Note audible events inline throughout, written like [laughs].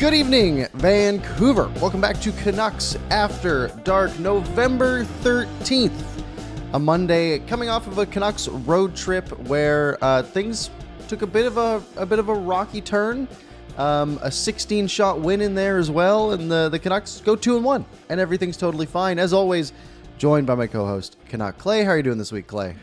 Good evening, Vancouver. Welcome back to Canucks After Dark, November 13th, a Monday, coming off of a Canucks road trip where uh, things took a bit of a, a bit of a rocky turn. Um, a 16 shot win in there as well, and the, the Canucks go 2 and 1, and everything's totally fine. As always, joined by my co host, Canuck Clay. How are you doing this week, Clay?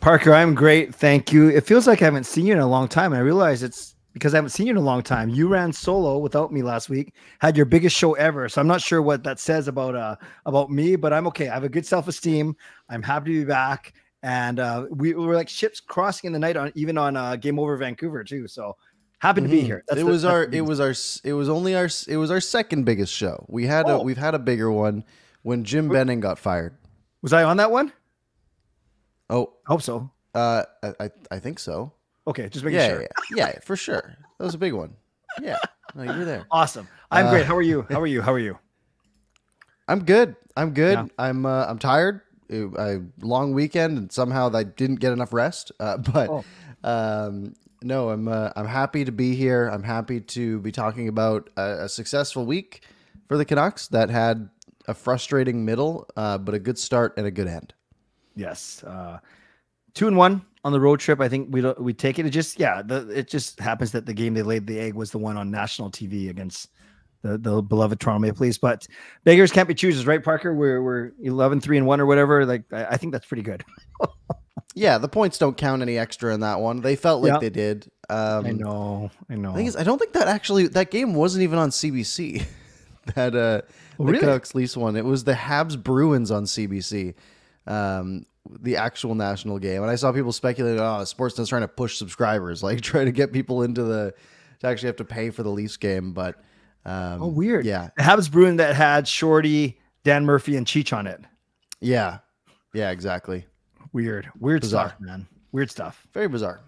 Parker, I'm great. Thank you. It feels like I haven't seen you in a long time. And I realize it's because I haven't seen you in a long time. You ran solo without me last week, had your biggest show ever. So I'm not sure what that says about uh about me, but I'm okay. I have a good self-esteem. I'm happy to be back. And uh we, we were like ships crossing in the night on even on uh Game Over Vancouver too. So happy to be Mhm. here. That's it the- was our it was our it was only our it was our second biggest show. We had a Oh. we've had a bigger one when Jim Benning got fired. was I on that one? Oh, I hope so. uh, I I, I think so. Okay, just making Yeah, sure. yeah, yeah, for sure. That was a big one. Yeah, no, you were there. [laughs] Awesome. I'm Uh, great. How are you? How are you? How are you? [laughs] I'm good. I'm good. Yeah. I'm uh, I'm tired. I long weekend and somehow I didn't get enough rest. Uh, [laughs] but Oh. um, no, I'm uh, I'm happy to be here. I'm happy to be talking about a, a successful week for the Canucks that had a frustrating middle, uh, but a good start and a good end. Yes. Uh, two and one on the road trip. I think we don't we take it. It just yeah. The, it just happens that the game they laid the egg was the one on national TV against the the beloved Toronto Maple Leafs. But beggars can't be choosers, right, Parker? We're we're 11, 3 and one or whatever. Like I, I think that's pretty good. [laughs] Yeah, the points don't count any extra in that one. They felt like Yeah. they did. Um, I know. I know. Thing is, I don't think that actually that game wasn't even on CBC. [laughs] that uh, Oh, the really? Canucks Leafs one. It was the Habs Bruins on CBC. Um, the actual national game, and I saw people speculating, "Oh, Sportsnet's trying to push subscribers, [laughs] like try to get people into the to actually have to pay for the Leafs game." But um, oh, weird. Yeah, The Habs Bruin that had Shorty, Dan Murphy, and Cheech on it. yeah, yeah, exactly. Weird. Weird Bizarre. stuff, man. Weird stuff. Very bizarre.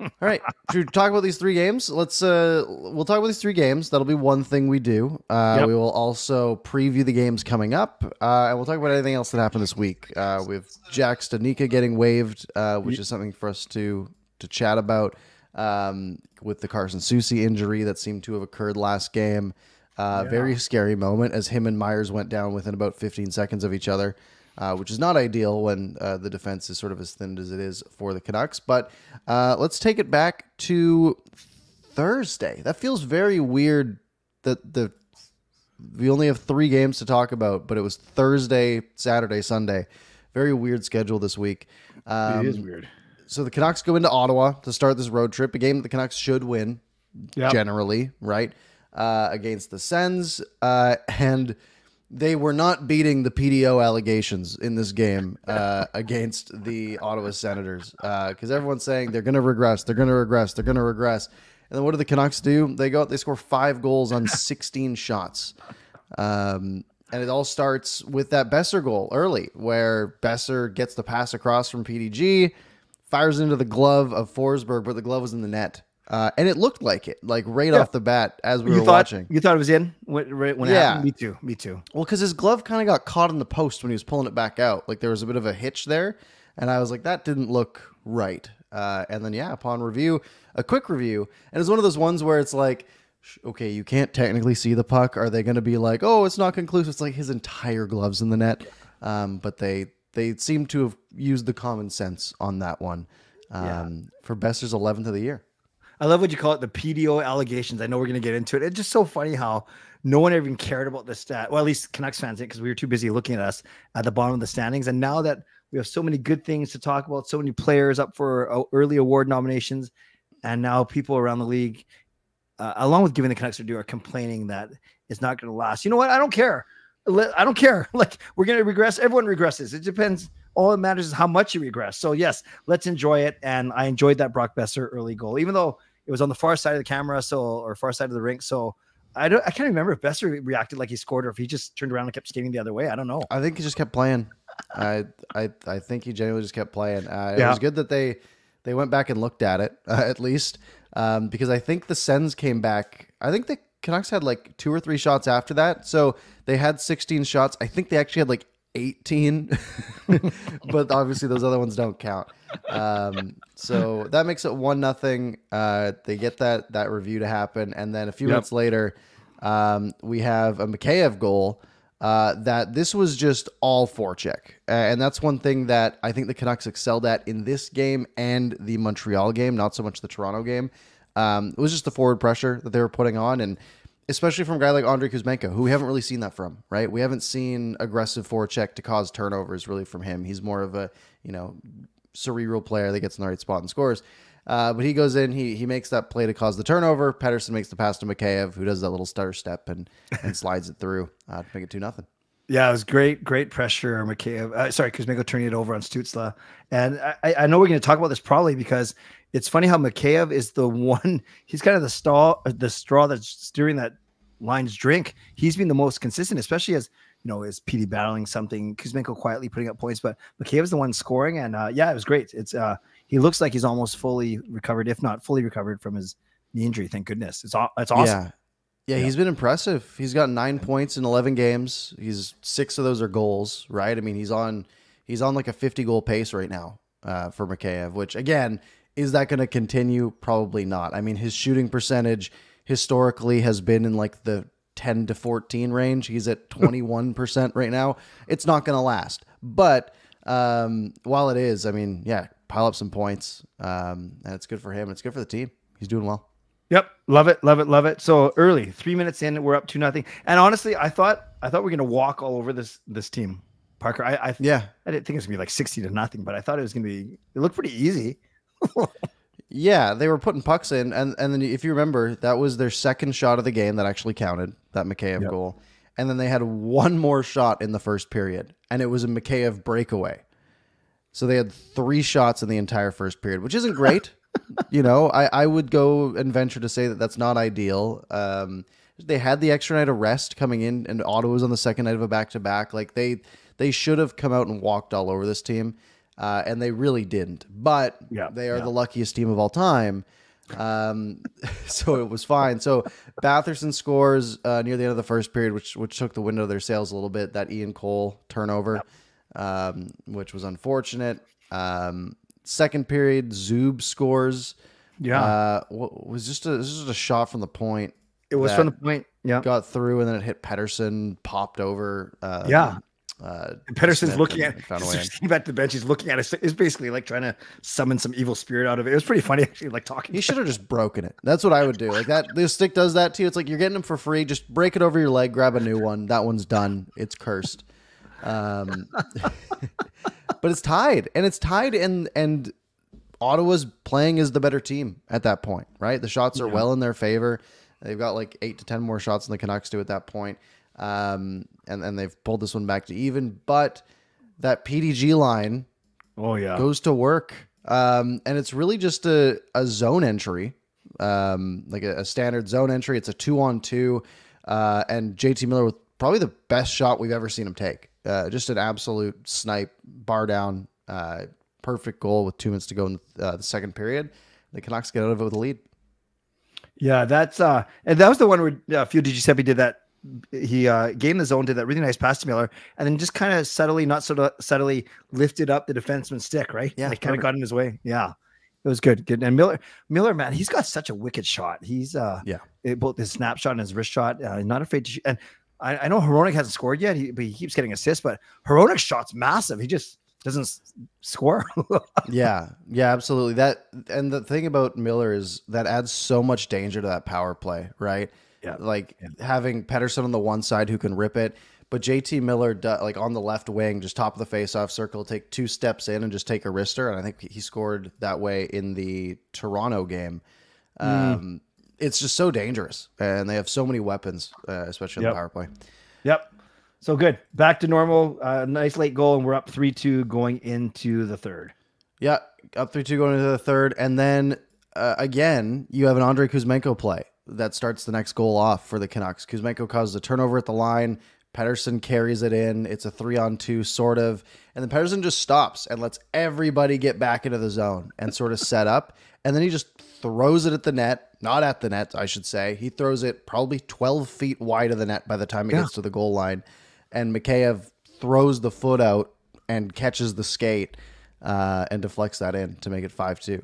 All right, should talk about these three games? Let's uh, we'll talk about these three games. That'll be one thing we do. Uh, Yep. We will also preview the games coming up, uh, and we'll talk about anything else that happened this week. Uh, with Jack Studnicka getting waived, uh, which is something for us to to chat about. Um, with the Carson Soucy injury that seemed to have occurred last game, uh, very scary moment as him and Myers went down within about 15 seconds of each other uh, which is not ideal when uh, the defense is sort of as thinned as it is for the Canucks. But uh, let's take it back to Thursday. That feels very weird that the we only have three games to talk about, but it was Thursday, Saturday, Sunday. Very weird schedule this week. Um, it is weird. so the Canucks go into Ottawa to start this road trip, a game that the Canucks should win Yep. generally, right? Uh, against the Sens, uh, and they were not beating the PDO allegations in this game uh, [laughs] against the Ottawa Senators because everyone's saying they're going to regress, they're going to regress, they're going to regress. And then what do the Canucks do? They go out, they score five goals on [laughs] 16 shots. Um, and it all starts with that Boeser goal early, where Boeser gets the pass across from PDG, fires into the glove of Forsberg, but the glove was in the net. Uh, and it looked like it, like right Yeah. off the bat as we you were thought watching. you thought it was in when, right when Yeah. Me too. Me too. Well, because his glove kind of got caught in the post when he was pulling it back out. Like there was a bit of a hitch there. And I was like, that didn't look right. Uh, and then, yeah, upon review, a quick review. And it's one of those ones where it's like, okay, you can't technically see the puck. Are they going to be like, oh, it's not conclusive? It's like his entire glove's in the net. Um, but they they seem to have used the common sense on that one um, for Boeser's 11th of the year. I love what you call it, the PDO allegations. I know we're going to get into it. It's just so funny how no one even cared about the stat. Well, at least Canucks fans did because we were too busy looking at us at the bottom of the standings. And now that we have so many good things to talk about, so many players up for uh, early award nominations, and now people around the league, uh, along with giving the Canucks their due, are complaining that it's not going to last. You know what? I don't care. I don't care. [laughs] Like we're going to regress. Everyone regresses. It depends. All that matters is how much you regress. So yes, let's enjoy it. And I enjoyed that Brock Boeser early goal, even though it was on the far side of the camera, so or far side of the rink. So I don't. I can't remember if Boeser reacted like he scored or if he just turned around and kept skating the other way. I don't know. I think he just kept playing. I I I think he genuinely just kept playing. Uh, It was good that they they went back and looked at it uh, [laughs] at least um, because I think the Sens came back. I think the Canucks had like two or three shots after that, so they had 16 shots. I think they actually had like 18, [laughs] but obviously those other ones don't count. Um, so that makes it one nothing. Uh, they get that that review to happen, and then a few Yep. minutes later, um, we have a Mikheyev goal. Uh, that this was just all forecheck, uh, and that's one thing that I think the Canucks excelled at in this game and the Montreal game, not so much the Toronto game. Um, it was just the forward pressure that they were putting on, and especially from a guy like Andrei Kuzmenko, who we haven't really seen that from, right? We haven't seen aggressive forecheck to cause turnovers really from him. He's more of a, you know, cerebral player that gets in the right spot and scores. Uh, but he goes in, he he makes that play to cause the turnover. Pettersson makes the pass to Mikheyev, who does that little stutter step and and [laughs] slides it through uh, to make it two nothing. Yeah, it was great, great pressure. Mikheyev, uh, sorry, Kuzmenko turning it over on Stützle. And I, I know we're going to talk about this probably because it's funny how Mikheyev is the [laughs] one, he's kind of the straw, the straw that's steering that line's drink. He's been the most consistent, especially as, you know, is PD battling something, Kuzmenko quietly putting up points, but Mikheyev is the one scoring. And uh, yeah, it was great. It's, uh, he looks like he's almost fully recovered, if not fully recovered from his knee injury. Thank goodness. It's, aw- it's awesome. Yeah. Yeah, Yeah. he's been impressive. He's got nine points in eleven games. He's six of those are goals, right? I mean, he's on he's on like a fifty goal pace right now uh, for Mikheyev. Which again, is that going to continue? Probably not. I mean, his shooting percentage historically has been in like the ten to fourteen range. He's at [laughs] twenty one percent right now. It's not going to last. But um, while it is, I mean, yeah, pile up some points, um, and it's good for him. and It's good for the team. He's doing well. Yep, love it, love it, love it. So early, three minutes in, we're up to nothing. And honestly, I thought I thought we are gonna walk all over this this team, Parker. I I, Yeah, I didn't think it was gonna be like sixty to nothing, but I thought it was gonna be. It looked pretty easy. [laughs] Yeah, they were putting pucks in, and and then if you remember, that was their second shot of the game that actually counted, that Mikheyev Yep. goal, and then they had one more shot in the first period, and it was a Mikheyev breakaway. So they had three shots in the entire first period, which isn't great. [laughs] you know, I I would go and venture to say that that's not ideal. Um, they had the extra night of rest coming in, and Ottawa was on the second night of a back to back. Like they they should have come out and walked all over this team, uh, and they really didn't. But Yeah, they are yeah. the luckiest team of all time. Um, [laughs] so it was fine. So Batherson scores uh, near the end of the first period, which which took the wind out of their sails a little bit. That Ian Cole turnover, um, which was unfortunate. Um, second period, Zub scores. Yeah, Uh, was just a was just a shot from the point, it was from the point. Yeah, got through, and then it hit Pettersson, popped over. Uh, Yeah. Uh, Pettersson's Smith looking at found a he's back to the bench. He's looking at it. It's basically like trying to summon some evil spirit out of it. It was pretty funny [laughs] actually, like talking. He should have just broken it. That's what I would do. Like that, the stick does that to you. It's like you're getting them for free. Just break it over your leg, grab a new one. That one's done. It's cursed. Um, [laughs] but it's tied, and it's tied, and and Ottawa's playing as the better team at that point, right? The shots are well in their favor. They've got like eight to ten more shots than the Canucks do at that point, um, and and they've pulled this one back to even. But that PDG line Oh yeah, goes to work. Um, and it's really just a, a zone entry, um, like a, a standard zone entry. It's a two on two. Uh, and JT Miller with probably the best shot we've ever seen him take. Uh, just an absolute snipe, bar down, uh, perfect goal with two minutes to go in the, uh, the second period. The Canucks get out of it with a lead. Yeah, that's uh, and that was the one where uh, Phil Di Giuseppe did that. He uh, gained the zone, did that really nice pass to Miller, and then just kind of subtly, not sort of subtly, lifted up the defenseman's stick, right? Yeah, like kind of got in his way. Yeah, it was good. Good. And Miller, Miller, man, he's got such a wicked shot. He's uh, Yeah. it- both his snapshot and his wrist shot. Uh, not afraid to shoot. And I, I know Hronek hasn't scored yet, he, but he keeps getting assists. But Hronek's shot's massive. He just doesn't s- score. [laughs] yeah, yeah, absolutely. That and the thing about Miller is that adds so much danger to that power play, right? Yeah. like having Pettersson on the one side who can rip it, but JT Miller like on the left wing, just top of the face-off circle, take two steps in and just take a wrister, and I think he scored that way in the Toronto game. Um, It's just so dangerous, and they have so many weapons, uh, especially in the power play. Yep. So good. Back to normal. Uh, nice late goal, and we're up 3 2 going into the third. Yeah, up three two going into the third, and then uh, again you have an Andrei Kuzmenko play that starts the next goal off for the Canucks. Kuzmenko causes a turnover at the line. Pettersson carries it in. It's a three on two sort of, and then Pettersson just stops and lets everybody get back into the zone and sort of set up, and then he just throws it at the net, not at the net, I should say. He throws it probably twelve feet wide of the net by the time it Yeah. gets to the goal line, and Mikheyev throws the foot out and catches the skate uh, and deflects that in to make it five two.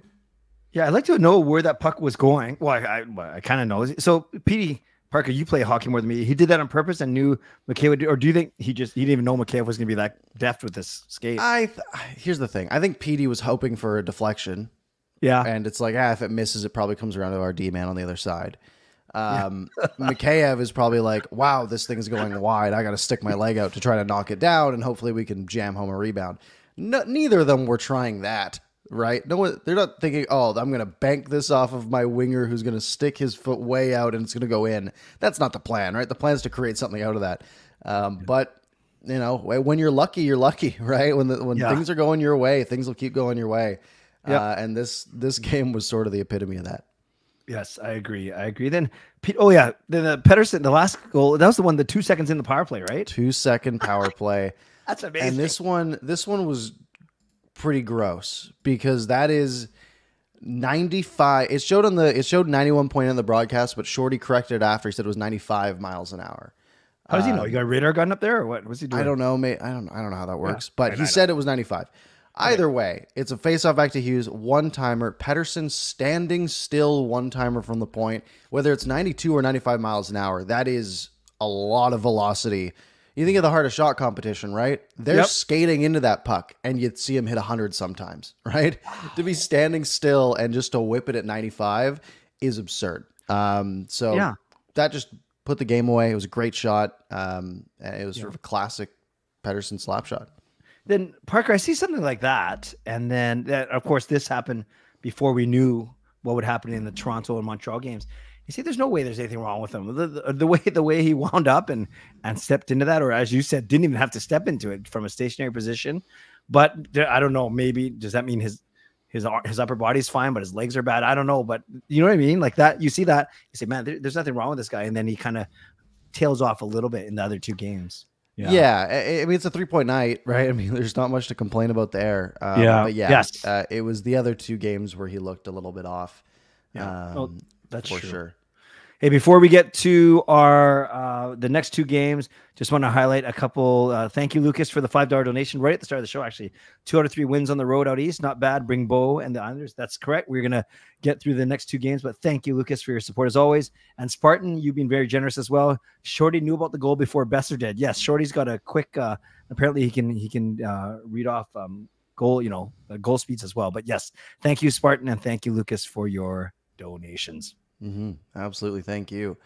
Yeah, I'd like to know where that puck was going. Well, I, I, I kind of know. So, Petey Parker, you play hockey more than me. He did that on purpose and knew McKay would do, or do you think he just he didn't even know McKay was going to be that deft with this skate? I th- here's the thing. I think Petey was hoping for a deflection. Yeah, and it's like, ah, if it misses, it probably comes around to our D man on the other side. Um. Mikheyev is probably like, wow, this thing is going wide. I got to stick my leg out to try to knock it down, and hopefully we can jam home a rebound. No, neither of them were trying that right? No one, they're not thinking, oh, I'm going to bank this off of my winger who's going to stick his foot way out and it's going to go in. That's not the plan, right? The plan is to create something out of that. Um, but you know, when you're lucky, you're lucky, [laughs] right? When the, when yeah. things are going your way, things will keep going your way. Yep. Uh, and this this game was sort of the epitome of that. Yes, I agree. I agree. Then, oh yeah, then the Pettersson, the last goal, that was the one, the two seconds in the power play, right? Two second power play. [laughs] That's amazing. And this one, this one was pretty gross because that is 95 it showed on the it showed 91 point on the broadcast but shorty corrected it after he said it was 95 miles an hour how does he know? Um, you got a radar gun up there, or what? What's he doing? I don't know, mate. I don't. I don't know how that works, yeah, but he said it was 95. Either way, it's a face-off back to Hughes, one timer. Pettersson standing still, one timer from the point. Whether it's 92 or 95 miles an hour, that is a lot of velocity you think of the hardest shot competition, right? They're yep. skating into that puck, and you see them hit 100 sometimes, [laughs] right? to be standing still and just to whip it at 95 is absurd. Um, so yeah. that just put the game away. It was a great shot. Um, and it was yeah. sort of a classic Pettersson slap shot. Then Parker, I see something like that, and then that, of course, this happened before we knew what would happen in the Toronto and Montreal games you see, there's no way there's anything wrong with him. The, the, the, way the way he wound up and and stepped into that, or as you said, didn't even have to step into it from a stationary position. But I don't know. Maybe does that mean his his his upper body's fine, but his legs are bad? I don't know. But you know what I mean? Like that, you see that you say, man, there, there's nothing wrong with this guy, and then he kind of tails off a little bit in the other two games. Yeah. yeah. I mean, it's a three point night, right? I mean, there's not much to complain about there. Um, yeah. But yeah, yes. Uh, it was the other two games where he looked a little bit off. Yeah. Um, well, that's for true. sure. Hey, before we get to our uh, the next two games, just want to highlight a couple. Uh, thank you, Lucas, for the five dollar donation right at the start of the show. Actually, two out of three wins on the road out east, not bad. Bring Bo and the Islanders. That's correct. We're gonna get through the next two games, but thank you, Lucas, for your support as always. And Spartan, you've been very generous as well. Shorty knew about the goal before Boeser did. Yes, Shorty's got a quick. Uh, apparently, he can he can uh, read off um, goal, you know, goal speeds as well. But yes, thank you, Spartan, and thank you, Lucas, for your donations. Mm-hmm. Absolutely. Thank you.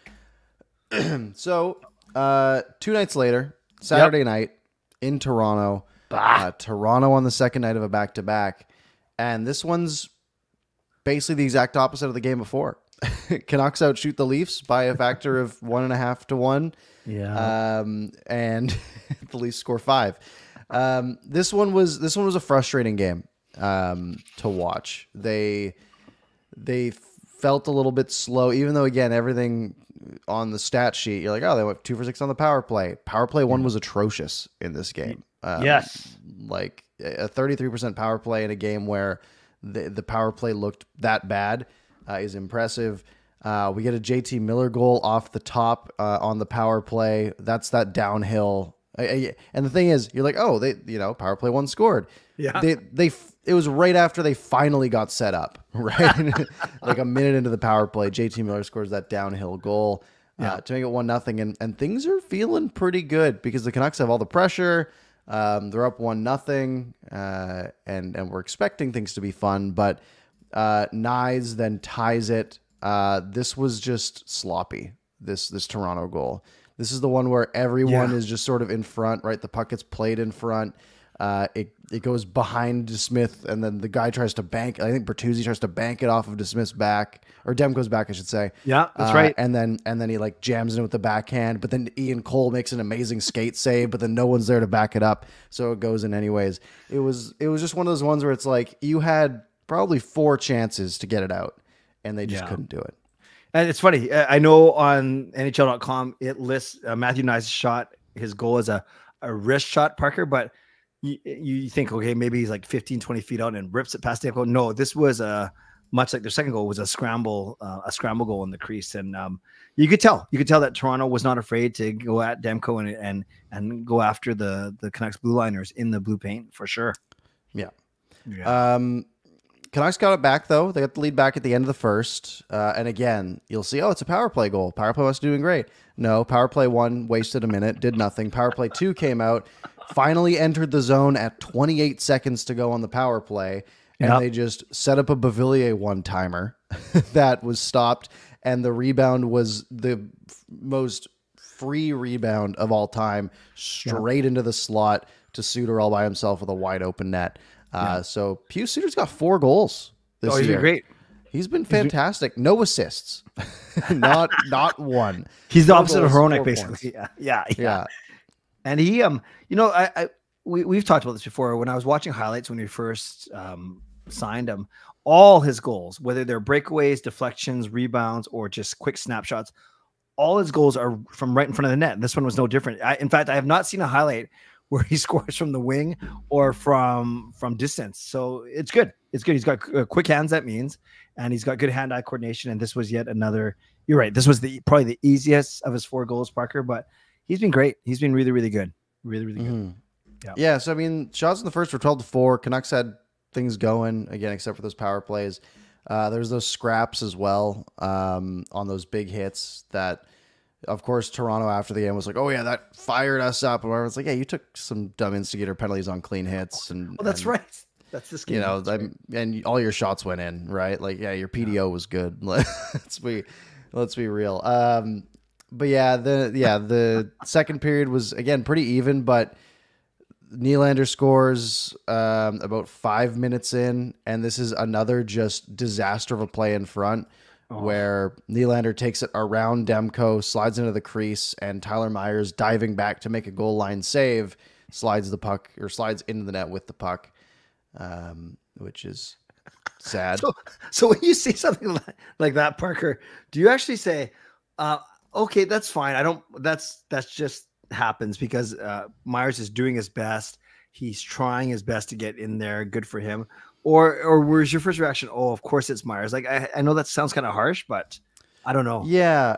[clears throat] so, uh, two nights later, Saturday yep. night in Toronto, uh, Toronto on the second night of a back to back. And this one's basically the exact opposite of the game before. [laughs] Canucks outshoot the Leafs by a factor of [laughs] one and a half to one. Yeah. Um, and [laughs] the Leafs score five. Um, this one was this one was a frustrating game um, to watch. They they felt a little bit slow, even though again everything on the stat sheet you're like, oh, they went two for six on the power play. Power play one was atrocious in this game. Um, yes, like a 33 percent power play in a game where the the power play looked that bad uh, is impressive. Uh, we get a JT Miller goal off the top uh, on the power play. That's that downhill. And the thing is, you're like, oh, they, you know, power play one scored. Yeah. They, they, it was right after they finally got set up, [laughs] right? [laughs] like a minute into the power play, JT Miller scores that downhill goal uh, yeah. uh, to make it one nothing, and and things are feeling pretty good because the Canucks have all the pressure. Um, they're up one nothing, uh, and and we're expecting things to be fun, but uh, Knies then ties it. Uh, this was just sloppy. This this Toronto goal. This is the one where everyone yeah. is just sort of in front, right? The puck gets played in front. Uh, it it goes behind DeSmith, and then the guy tries to bank. I think Bertuzzi tries to bank it off of DeSmith's back, or Demko's back, I should say. Yeah, that's uh, right. And then and then he like jams it with the backhand, but then Ian Cole makes an amazing skate save, but then no one's there to back it up, so it goes in anyways. It was it was just one of those ones where it's like you had probably four chances to get it out, and they just yeah. couldn't do it. And it's funny. I know on NHL.com it lists uh, Matthew Knies' shot, his goal is a a wrist shot, Parker, but you, you think, okay, maybe he's like 15, 20 feet out and rips it past the ankle. No, this was a much like their second goal was a scramble, uh, a scramble goal in the crease, and um, you could tell, you could tell that Toronto was not afraid to go at Demko and and and go after the the Canucks blue liners in the blue paint for sure. Yeah. yeah. Um, Canucks got it back though. They got the lead back at the end of the first, uh, and again, you'll see. Oh, it's a power play goal. Power play was doing great. No, power play one wasted a minute, did nothing. Power play two came out, finally entered the zone at 28 seconds to go on the power play and yep. they just set up a Beauvillier one timer [laughs] that was stopped, and the rebound was the f- most free rebound of all time, straight yep. into the slot to Suter all by himself with a wide open net. Uh, yep. So Pius Suter's got four goals this oh, he's year. Been great. He's been fantastic. No assists, [laughs] not not one. He's the opposite of Hronek, basically. [laughs] Yeah. yeah, yeah, yeah. And he, um, you know, I, I we, we've talked about this before. When I was watching highlights when we first um, signed him, all his goals, whether they're breakaways, deflections, rebounds, or just quick snapshots, all his goals are from right in front of the net. And this one was no different. I, in fact, I have not seen a highlight [laughs] where he scores from the wing or from from distance. So it's good. It's good. He's got uh, quick hands. That means, and he's got good hand-eye coordination. And this was yet another. You're right. This was the probably the easiest of his four goals, Parker. But he's been great. He's been really, really good. Really, really good. Mm-hmm. Yeah. Yeah. So I mean, shots in the first were twelve to four. Canucks had things going again, except for those power plays. Uh, there's those scraps as well um, on those big hits that, of course, Toronto after the game was like, "Oh yeah, that fired us up." And was like, "Yeah, you took some dumb instigator penalties on clean hits." And oh, that's and, right. [laughs] That's the scheme. You know, right. and all your shots went in, right? Like, yeah, your PDO yeah. was good. [laughs] let's be, let's be real. Um, but yeah, the yeah the second period was again pretty even, but Nylander scores um, about five minutes in, and this is another just disaster of a play in front oh. where Nylander takes it around Demko, slides into the crease, and Tyler Myers diving back to make a goal line save, slides the puck or slides into the net with the puck, um, which is sad. [laughs] So, so when you see something like, like that, Parker, do you actually say, uh, "Okay, that's fine. I don't. That's that's just happens because uh, Myers is doing his best. He's trying his best to get in there. Good for him. Or or where's your first reaction? Oh, of course it's Myers. Like I, I know that sounds kind of harsh, but I don't know. Yeah.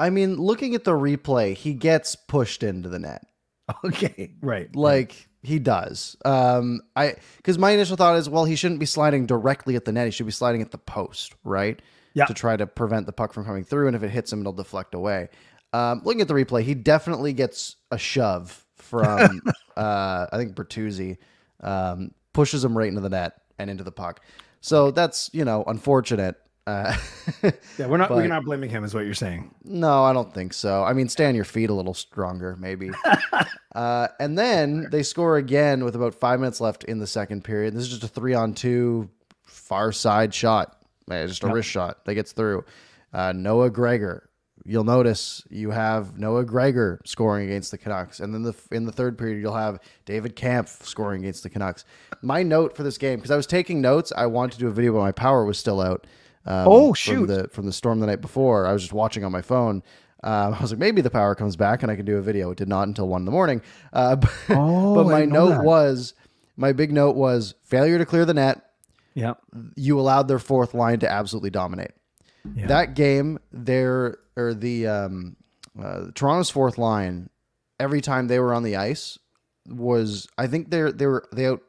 I mean, looking at the replay, he gets pushed into the net. [laughs] Okay. Right. Like he does. Um I cuz my initial thought is well, he shouldn't be sliding directly at the net. He should be sliding at the post, right? Yeah. To try to prevent the puck from coming through and if it hits him it'll deflect away. Um, looking at the replay, he definitely gets a shove from [laughs] uh, I think Bertuzzi, um, pushes him right into the net and into the puck. So that's you know unfortunate. Uh, [laughs] yeah, we're not we're not blaming him, is what you're saying. No, I don't think so. I mean, stay on your feet a little stronger, maybe. [laughs] uh, and then they score again with about five minutes left in the second period. This is just a three on two far side shot, just a yep. wrist shot that gets through. Uh, Noah Gregor you'll notice you have Noah Gregor scoring against the Canucks, and then the in the third period you'll have David Kampf scoring against the Canucks. My note for this game because I was taking notes, I wanted to do a video, but my power was still out. Um, oh shoot! From the from the storm the night before, I was just watching on my phone. Um, [laughs] I was like, maybe the power comes back and I can do a video. It did not until one in the morning. Uh, [laughs] but, oh, but my note that. was my big note was failure to clear the net. Yeah, you allowed their fourth line to absolutely dominate. Yeah. That game, their or the um, uh, Toronto's fourth line, every time they were on the ice, was I think they're they were they out,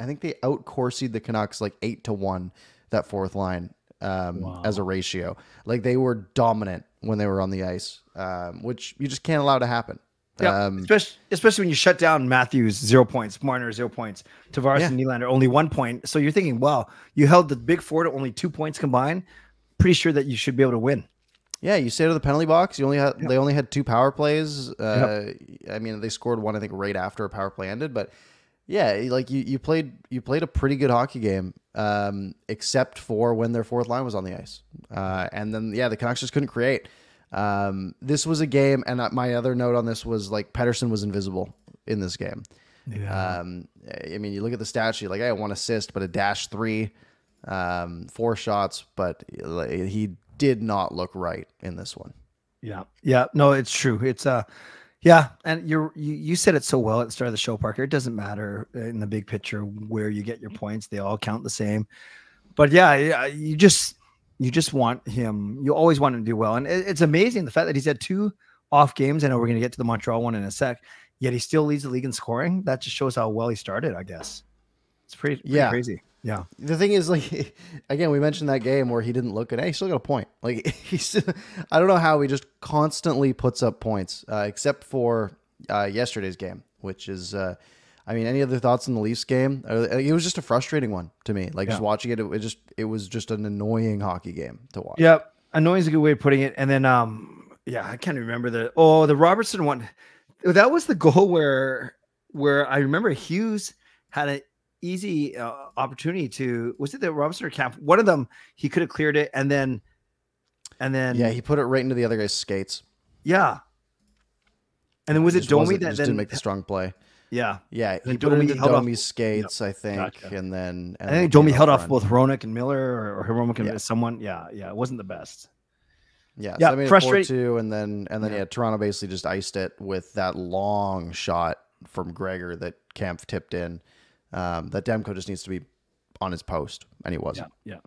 I think they out the Canucks like eight to one. That fourth line um, wow. as a ratio, like they were dominant when they were on the ice, um, which you just can't allow to happen. Yeah, um, especially especially when you shut down Matthews zero points, Marner zero points, Tavares yeah. and Nylander only one point. So you're thinking, wow, you held the big four to only two points combined pretty sure that you should be able to win. Yeah, you stay to the penalty box. You only had yep. they only had two power plays. Uh, yep. I mean, they scored one I think right after a power play ended, but yeah, like you, you played you played a pretty good hockey game, um, except for when their fourth line was on the ice, uh, and then yeah, the Canucks just couldn't create. Um, this was a game, and my other note on this was like Pettersson was invisible in this game. Yeah. Um, I mean, you look at the stat sheet, like I hey, one assist, but a dash three um, four shots, but he did not look right in this one. Yeah, yeah, no, it's true. It's uh, yeah, and you're you, you said it so well at the start of the show, Parker. It doesn't matter in the big picture where you get your points; they all count the same. but yeah, you just you just want him. You always want him to do well, and it, it's amazing the fact that he's had two off games. I know we're going to get to the Montreal one in a sec. Yet he still leads the league in scoring. That just shows how well he started. I guess it's pretty, pretty Yeah. crazy. Yeah, The thing is, like, [laughs] again, we mentioned that game where he didn't look good. Hey, he still got a point. Like, [laughs] he's, I don't know how he just constantly puts up points, uh, except for uh, yesterday's game, which is, uh, I mean, any other thoughts on the Leafs game? It was just a frustrating one to me. Like, just watching it, it, was just, it was just an annoying hockey game to watch. Yep. Annoying is a good way of putting it. And then um yeah, I can't remember the oh the Robertson one. That was the [laughs] goal where where I remember Hughes had an easy uh, opportunity to was it the Robertson or Kampf? One of them he could have cleared it and then and then Yeah, he put it right into the other guy's skates. yeah. And then was it Domi that just then didn't make the strong play. Yeah. Yeah, he put it Domi into held off- Domi's skates, I think, Gotcha. and then and I think Domi held off both Hronek and Miller or, or and Yeah. someone. Yeah, yeah. It wasn't the best. Yeah, Yeah, so I it two, and then and then Yeah. yeah. Toronto basically just iced it with that long shot from Gregor that Kampf tipped in. Um, that Demko just needs to be on his post, and he wasn't. Yeah, yeah.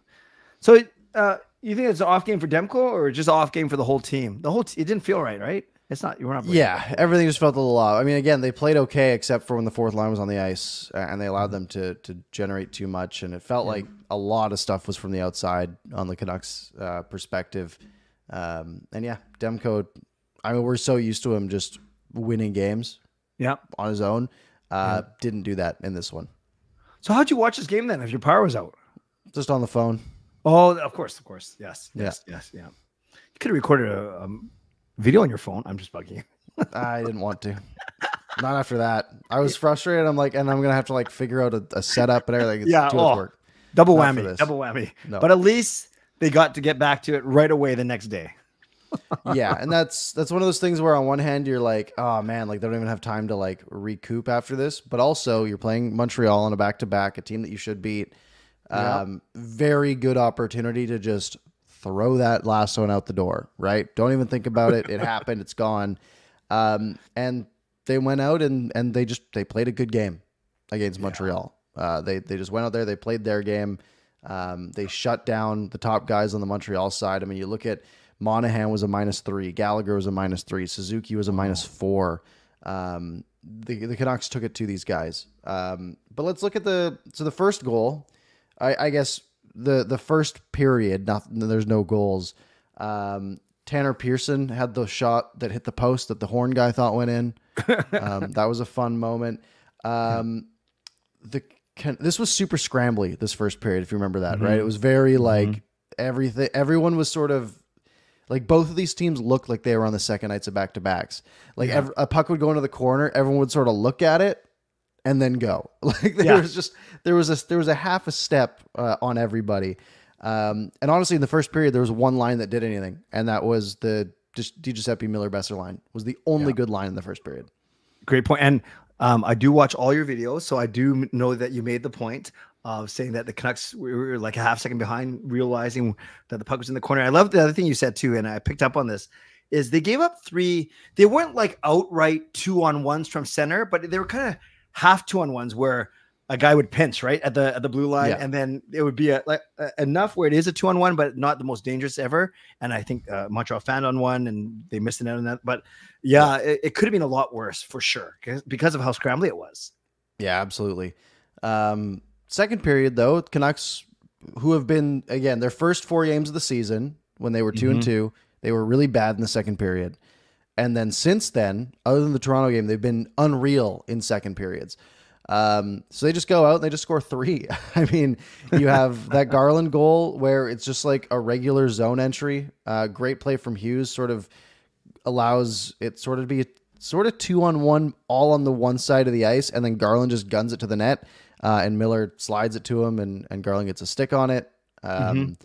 So, uh, you think it's an off game for Demko or just off game for the whole team? The whole t- it didn't feel right, right? It's not. You were not. Yeah, everything just felt a little off. I mean, again, they played okay except for when the fourth line was on the ice, and they allowed them to to generate too much, and it felt like a lot of stuff was from the outside on the Canucks' uh, perspective. Um, and yeah, Demko. I mean, we're so used to him just winning games Yeah. on his own. Uh, Didn't do that in this one. So how'd you watch this game then? If your power was out? Just on the phone. Oh, of course, of course. Yes, Yeah. yes, yes, yeah. You could have recorded a um, video on your phone. I'm just bugging you. [laughs] I didn't want to. Not after that. I was frustrated. I'm like, and I'm gonna have to like figure out a, a setup and everything. It's Yeah, too much oh. work. Double Not whammy. Double whammy. No. But at least they got to get back to it right away the next day. [laughs] yeah, and that's that's one of those things where on one hand you're like, oh man, like they don't even have time to like recoup after this, but also you're playing Montreal on a back to back, a team that you should beat. Yeah. Um, very good opportunity to just throw that last one out the door, right? Don't even think about it. It [laughs] happened. It's gone. Um, and they went out and and they just they played a good game against Montreal. Uh, they they just went out there. They played their game. Um, they shut down the top guys on the Montreal side. I mean, you look at Monahan was a minus three, Gallagher was a minus three, Suzuki was a minus four. Um, the the Canucks took it to these guys. Um, but let's look at the so the first goal. I, I guess the the first period, nothing. There's no goals. Um, Tanner Pearson had the shot that hit the post that the horn guy thought went in. [laughs] Um, that was a fun moment. Um, the can, this was super scrambly this first period, if you remember that, right? It was very like everything. Everyone was sort of like both of these teams looked like they were on the second nights of back to backs. Like ev- a puck would go into the corner, everyone would sort of look at it and then go. [laughs] Like there Yeah. was just there was a there was a half a step uh, on everybody. Um, and honestly, in the first period, there was one line that did anything, and that was the Di Giuseppe Miller Boeser line was the only good line in the first period. Great point. And um, I do watch all your videos, so I do know that you made the point of saying that the Canucks we were like a half second behind, realizing that the puck was in the corner. I love the other thing you said too, and I picked up on this. Is they gave up three? They weren't like outright two on ones from center, but they were kind of half two on ones where a guy would pinch right at the at the blue line, Yeah. and then it would be a, like uh, enough where it is a two on one, but not the most dangerous ever. And I think uh, Montreal found on one, and they missed it out on that. But yeah, it, it could have been a lot worse for sure because of how scrambly it was. Yeah, absolutely. Um, second period though, Canucks, who have been again their first four games of the season when they were 2 and Mhm. two, they were really bad in the second period, and then since then, other than the Toronto game, they've been unreal in second periods. Um, so they just go out and they just score three. [laughs] I mean, you have [laughs] that Garland goal where it's just like a regular zone entry. Uh, great play from Hughes, sort of allows it sort of to be sort of two on one, all on the one side of the ice, and then Garland just guns it to the net, uh, and Miller slides it to him, and and Garland gets a stick on it. Um,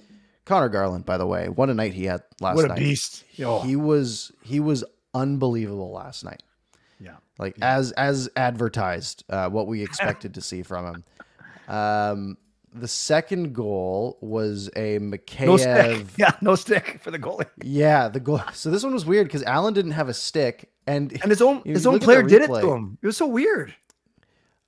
Connor Garland, by the way, what a night he had last night. what a night. beast! Yo, He was he was unbelievable last night. yeah, Like as as advertised, uh, what we expected to see from him. Um, the second goal was a [laughs] no stick. [laughs] Yeah, no stick for the goalie. Yeah, the goal. [laughs] So this one was weird because Allen didn't have a stick, and And his own his own player did it to him. It was so weird.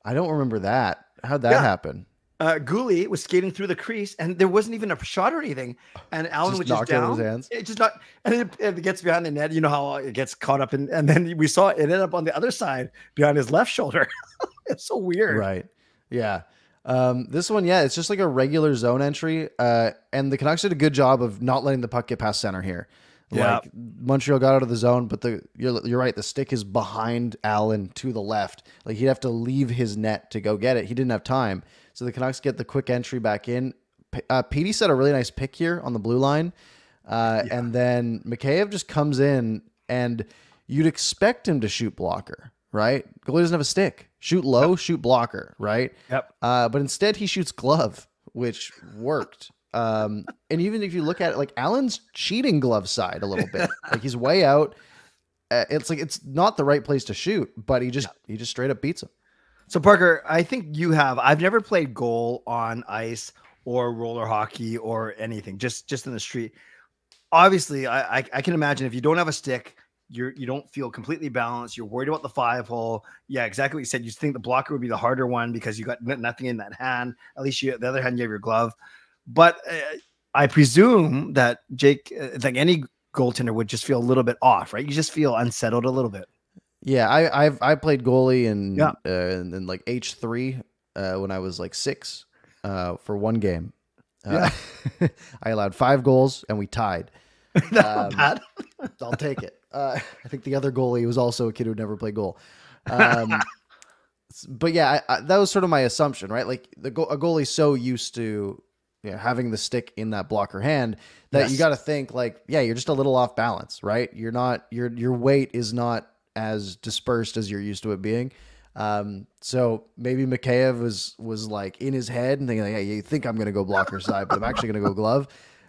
I don't remember that. How'd that Yeah. happen? Uh, was skating through the crease, and there wasn't even a shot or anything. And Allen Just was just down. his hands? It just not, and it, it gets behind the net. You know how it gets caught up in, and then we saw it, it ended up on the other side behind his left shoulder. [laughs] it's so weird. Right. Yeah. Um, this one, yeah, it's just like a regular zone entry. Uh, and the Canucks did a good job of not letting the puck get past center here. Yeah. Like Montreal got out of the zone, but the you're you're right. The stick is behind Allen to the left. Like he'd have to leave his net to go get it. He didn't have time, so the Canucks get the quick entry back in. Uh, Petey set a really nice pick here on the blue line, uh, and then Mikheyev just comes in, and you'd expect him to shoot blocker, right? Goalie doesn't have a stick. Shoot low, shoot blocker, right? Yep. Uh, but instead, he shoots glove, which worked. Um, and even if you look at it, like Allen's cheating glove side a little bit, [laughs] like he's way out. Uh, it's like it's not the right place to shoot, but he just he just straight up beats him. So Parker, I think you have. I've never played goal on ice or roller hockey or anything. Just just in the street. Obviously, I I, I can imagine if you don't have a stick, you're you don't feel completely balanced. You're worried about the five hole. Yeah, exactly what you said. You think the blocker would be the harder one because you got nothing in that hand. At least you the other hand you have your glove. But uh, I presume that Jake, uh, like any goaltender, would just feel a little bit off, right? You just feel unsettled a little bit. Yeah, I I've I played goalie in Yeah. uh, in, in like H three uh, when I was like six uh, for one game. Uh, [laughs] I allowed five goals and we tied. [laughs] Not Um, bad. [laughs] I'll take it. Uh, I think the other goalie was also a kid who never played goal. Um, but yeah, I, I, that was sort of my assumption, right? Like the go- a goalie's so used to you know, having the stick in that blocker hand that you got to think like, yeah, you're just a little off balance, right? You're not your your weight is not as dispersed as you're used to it being. Um, so maybe Mikheyev was was like in his head and thinking, like, hey, you think I'm gonna go blocker side, but I'm actually gonna go glove.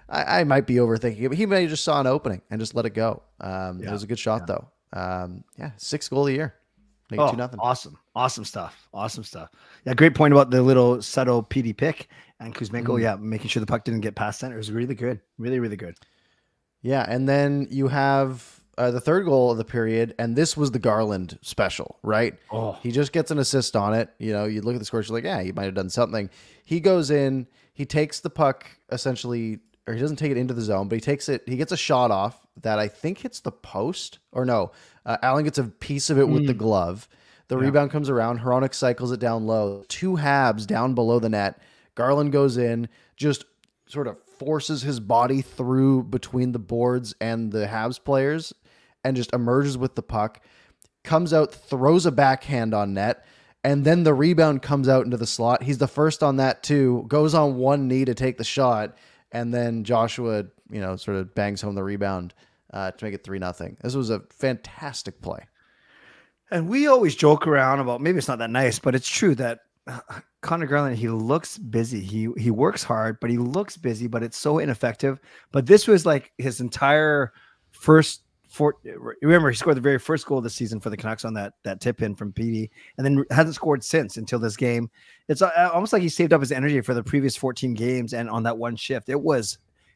I, I might be overthinking it, but he may have just saw an opening and just let it go. Um, It was a good shot though. Um, yeah, six goal a year, make Oh, two nothing. awesome. Awesome stuff. Awesome stuff. Yeah, great point about the little subtle PD pick and Kuzmenko. Mhm. Yeah, making sure the puck didn't get past center. It was really good. Really, really good. Yeah, and then you have uh, the third goal of the period, and this was the Garland special, right? Oh, He just gets an assist on it. You know, you look at the score, you're like, yeah, he might have done something. He goes in, he takes the puck essentially, or he doesn't take it into the zone, but he takes it, he gets a shot off that I think hits the post, or no, uh, Allen gets a piece of it with the glove. The Yeah. rebound comes around, Hronek cycles it down low, two halves down below the net. Garland goes in, just sort of forces his body through between the boards and the Habs players and just emerges with the puck comes out, throws a backhand on net, and then the rebound comes out into the slot. He's the first on that too, goes on one knee to take the shot, and then Joshua, you know, sort of bangs home the rebound uh, to make it three nothing. This was a fantastic play. and we always joke around about maybe it's not that nice, but it's true that uh, Connor Garland he looks busy. He he works hard, but he looks busy, but it's so ineffective. But this was like his entire first. For, remember, he scored the very first goal of the season for the Canucks on that that tip in from PD, and then hasn't scored since until this game. It's uh, almost like he saved up his energy for the previous 14 games, and on that one shift, it was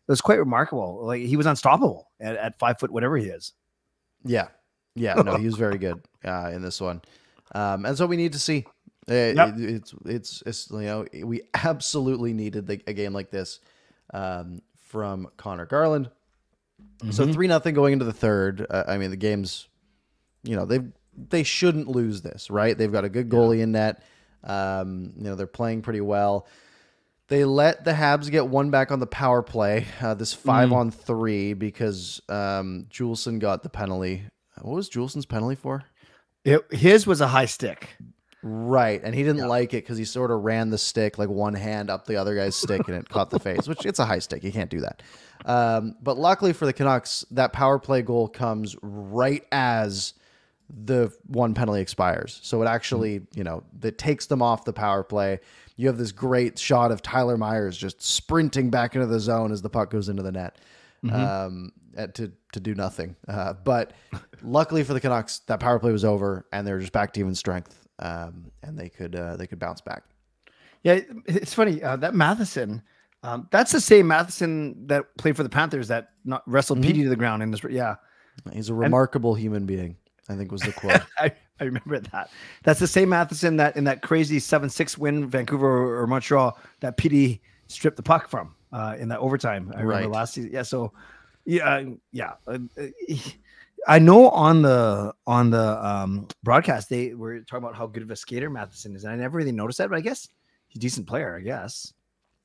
it was quite remarkable. Like he was unstoppable at, at five foot, whatever he is. Yeah, yeah, no, he was very good uh, in this one, um, and so we need to see. Uh, Yep. it- it's, it's it's you know we absolutely needed the, a game like this um, from Connor Garland. So three nothing going into the third. Uh, I mean, the game's, you know, they they shouldn't lose this, right? They've got a good goalie in net. Um, you know, they're playing pretty well. They let the Habs get one back on the power play. Uh, this five on three because um, Juulsen got the penalty. What was Juulsen's penalty for? It, his was a high stick. Right, and he didn't like it because he sort of ran the stick like one hand up the other guy's stick, and it caught the face. Which it's a high stick, you can't do that. Um, but luckily for the Canucks, that power play goal comes right as the one penalty expires. So it actually, you know, that takes them off the power play. You have this great shot of Tyler Myers just sprinting back into the zone as the puck goes into the net um, uh, to to do nothing. Uh, but luckily for the Canucks, that power play was over, and they're just back to even strength, um, and they could uh, they could bounce back. Yeah, it's funny uh, that Matheson. Um, that's the same Matheson that played for the Panthers that not wrestled Mhm. Petey to the ground in this. Yeah, He's a remarkable human being. I think was the [laughs] quote. I, I remember that. That's the same Matheson that in that crazy seven six win Vancouver or, Montreal that PD stripped the puck from uh, in that overtime. I remember Right. last season. Yeah, so yeah, yeah. Uh, uh, I know on the on the um, broadcast they were talking about how good of a skater Matheson is, and I never really noticed that. But I guess he's a decent player. I guess.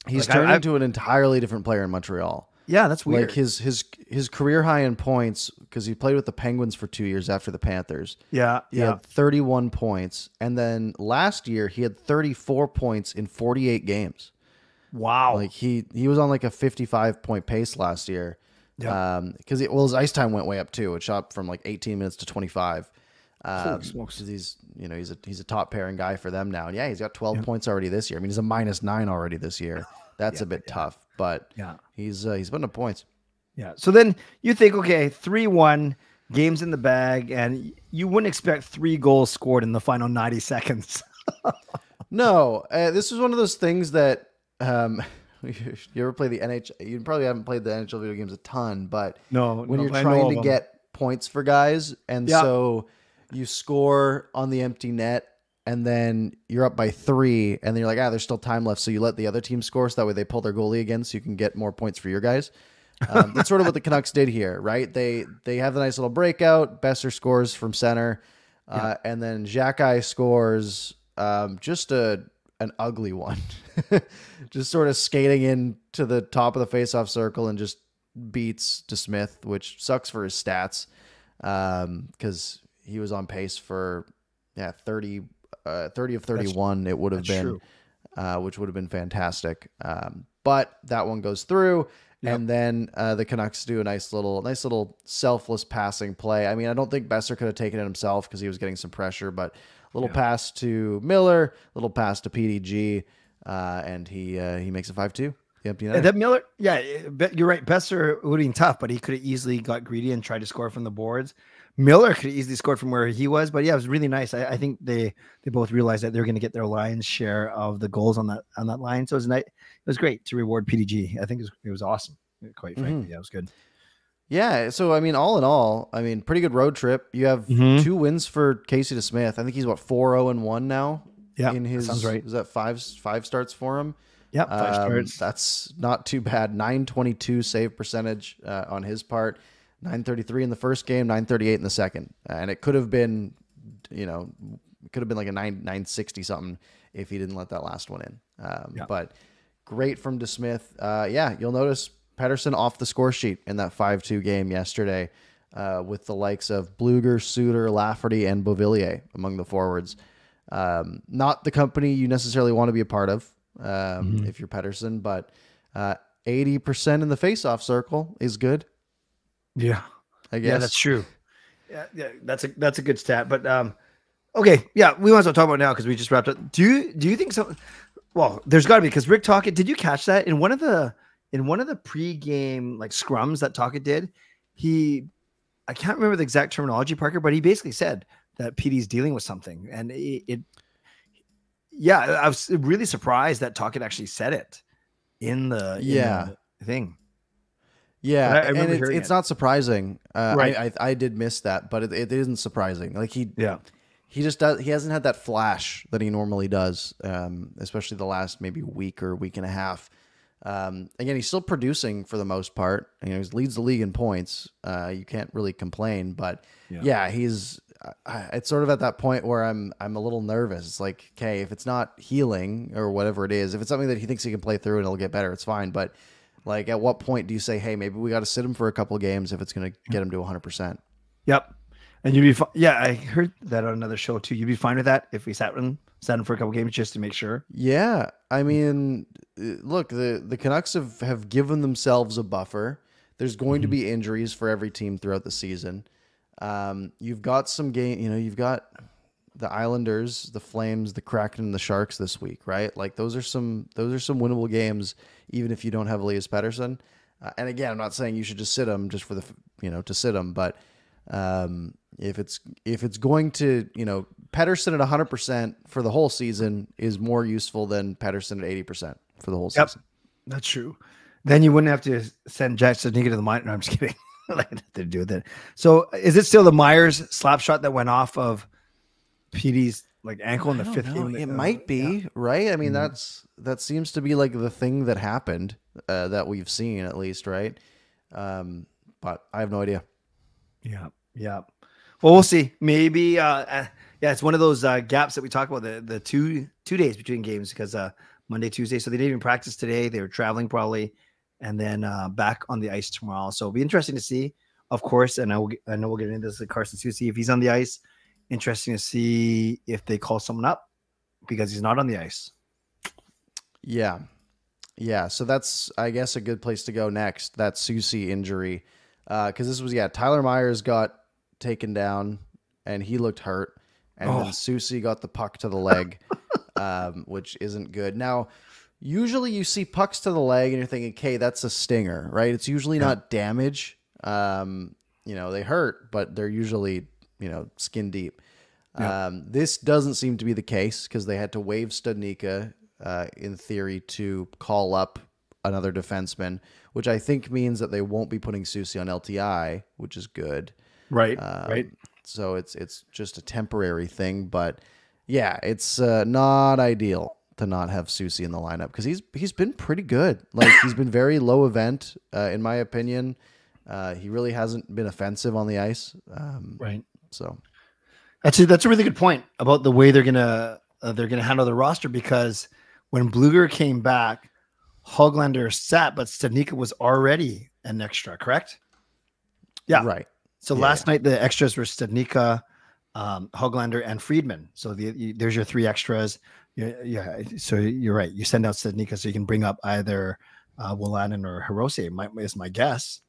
He's Like, turned I- into an entirely different player in Montreal. Yeah, that's weird. Like his his his career high in points because he played with the Penguins for two years after the Panthers. yeah, He yeah. had 31 points, and then last year he had 34 points in 48 games. Wow. Like he he was on like a 55 point pace last year. Yeah. Um, because well his ice time went way up too. It shot from like 18 minutes to 25. Um, smokes. 'cause he's you know he's a he's a top pairing guy for them now. And yeah, he's got 12 points already this year. I mean he's a minus nine already this year. [laughs] That's a bit tough, but yeah. he's uh, he's putting up points. Yeah. So then you think, okay, 3 1, games in the bag, and you wouldn't expect three goals scored in the final 90 seconds. [laughs] No, uh, this was one of those things that um, [laughs] you ever play the NHL? You probably haven't played the NHL video games a ton, but No, when no, you're trying to get points for guys, and Yeah. so you score on the empty net, and then you're up by three, and then you're like, ah, there's still time left, so you let the other team score, so that way they pull their goalie again, so you can get more points for your guys. Um, that's sort of what the Canucks did here, right? They they have the nice little breakout. Boeser scores from center, uh, and then Jacki scores um, just a an ugly one, [laughs] just sort of skating in to the top of the faceoff circle and just beats DeSmith, which sucks for his stats because he was on pace for yeah 30, uh, 30 of thirty one. It would have been uh, which would have been fantastic. Um, but that one goes through, and then uh, the Canucks do a nice little, nice little selfless passing play. I mean, I don't think Boeser could have taken it himself because he was getting some pressure, but little pass to Miller, little pass to PDG, uh, and he uh, he makes a five two. Empty net. That Miller, yeah, you're right. Boeser would have been tough, but he could have easily got greedy and tried to score from the boards. Miller could have easily scored from where he was, but yeah, it was really nice. I, I think they they both realized that they're going to get their lion's share of the goals on that on that line. So it was nice. It was great to reward PDG. I think it was, it was awesome. Quite frankly, yeah, it was good. Yeah, so I mean, all in all, I mean, pretty good road trip. You have Mhm. two wins for Casey DeSmith. I think he's what four zero and one now. Yeah, in his sounds right. Is that five five starts for him? Yeah, five Um, starts. That's not too bad. 922 save percentage uh, on his part. 933 in the first game, 938 in the second. Uh, and it could have been, you know, it could have been like a 9 960 something if he didn't let that last one in. Um. But great from DeSmith. Uh, yeah, you'll notice Pettersson off the score sheet in that 5 2 game yesterday uh, with the likes of Blueger, Suter, Lafferty, and Beauvillier among the forwards. Um, not the company you necessarily want to be a part of um, Mm-hmm. if you're Pettersson, but uh, 80% in the faceoff circle is good, Yeah, I guess. yeah, that's true. Yeah, yeah, that's a that's a good stat. But um, okay, yeah, we as well talk about it now because we just wrapped up. Do you do you think so? Well, there's got to be because Rick Tocchet. Did you catch that in one of the in one of the pregame like scrums that Tocchet did? He, I can't remember the exact terminology, Parker, but he basically said that PD's dealing with something, and it. it yeah, I was really surprised that Tocchet actually said it in the in Yeah. the thing. Yeah, I- I and it's, it's it. not surprising. Uh, Right. I, I I did miss that, but it, it isn't surprising. Like he Yeah, he just does. He hasn't had that flash that he normally does, um, especially the last maybe week or week and a half. Um, again, he's still producing for the most part. You know, he leads the league in points. Uh, you can't really complain, but Yeah. yeah, he's. I, it's sort of at that point where I'm I'm a little nervous. It's like, okay, if it's not healing or whatever it is, if it's something that he thinks he can play through and it'll get better, it's fine. But like, at what point do you say, hey, maybe we got to sit him for a couple games if it's going to get him to 100? percent Yep. And you'd be fine. Yeah, I heard that on another show too. You'd be fine with that if we sat him, sat him for a couple games just to make sure. Yeah, I mean, uh, look, the the Canucks have have given themselves a buffer. There's going to be injuries for every team throughout the season. Um, you've got some game, you know, you've got the Islanders, the Flames, the Kraken, and the Sharks this week, right? Like those are some those are some winnable games, even if you don't have Elias Pettersson. Uh, and again, I'm not saying you should just sit him just for the you know to sit him, but um, if it's if it's going to you know Pettersson at 100 percent for the whole season is more useful than Pettersson at 80 percent for the whole Yep. season. That's true. Then you wouldn't have to send Jack Studnicka to the minor. No, I'm just kidding. [laughs] like nothing to do with it. So is it still the Myers slap shot that went off of PD's like ankle in the fifth know. game? It Uh, might be yeah. right. I mean, Mhm. that's that seems to be like the thing that happened uh, that we've seen at least, right? Um, but I have no idea. Yeah, yeah. Well, we'll see. Maybe, uh, uh, yeah, it's one of those uh, gaps that we talk about the the two two days between games because uh, Monday, Tuesday, so they didn't even practice today. They were traveling probably, and then uh, back on the ice tomorrow. So it'll be interesting to see, of course. And I will, I know we'll get into this with Carson Soucy if he's on the ice. Interesting to see if they call someone up because he's not on the ice. Yeah. Yeah. So that's, I guess, a good place to go next. That Soucy injury. Because this was, yeah, Tyler Myers got taken down and he looked hurt. And Oh. then Soucy got the puck to the leg, [laughs] um, which isn't good. Now, usually you see pucks to the leg and you're thinking, okay, that's a stinger, right? It's usually Yeah. not damage. Um, you know, they hurt, but they're usually, you know, skin deep. Yeah. Um, this doesn't seem to be the case because they had to waive Studnicka, uh, in theory, to call up another defenseman, which I think means that they won't be putting Soucy on LTI, which is good. Right, Um, So it's it's just a temporary thing, but yeah, it's uh, not ideal to not have Soucy in the lineup because he's he's been pretty good. Like he's been very low event, uh, in my opinion. Uh, he really hasn't been offensive on the ice. Um, right. so Actually, that's a really good point about the way they're gonna uh, they're gonna handle the roster because when Blueger came back, Hoglander sat, but Studnicka was already an extra, correct? Yeah. right. So Yeah, last night the extras were Studnicka, um, Hoglander, and Friedman. So the, you, there's your three extras. Yeah, yeah. So you're right. You send out Studnicka so you can bring up either uh, Wolanin or Hirose. My, is my guess.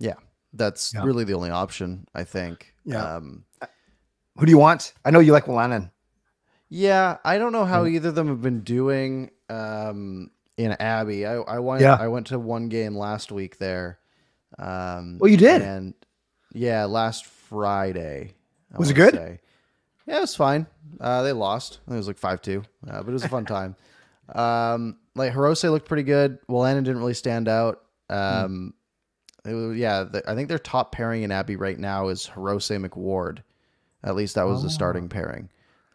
Yeah, that's Yeah. really the only option, I think. Yeah. Um, Who do you want? I know you like Wolanin. yeah, I don't know how either of them have been doing um, in Abbey. I, I went Yeah. I went to one game last week there. Um, Oh, you did? And yeah, last Friday. I Was it good? say. Yeah, it was fine. Uh, they lost. I think it was like five two, uh, but it was a fun [laughs] time. Um, like Hirose looked pretty good. Wolanin didn't really stand out. Um, it was, yeah, the, I think their top pairing in Abbey right now is Hirose McWard. At least that was the Oh. starting pairing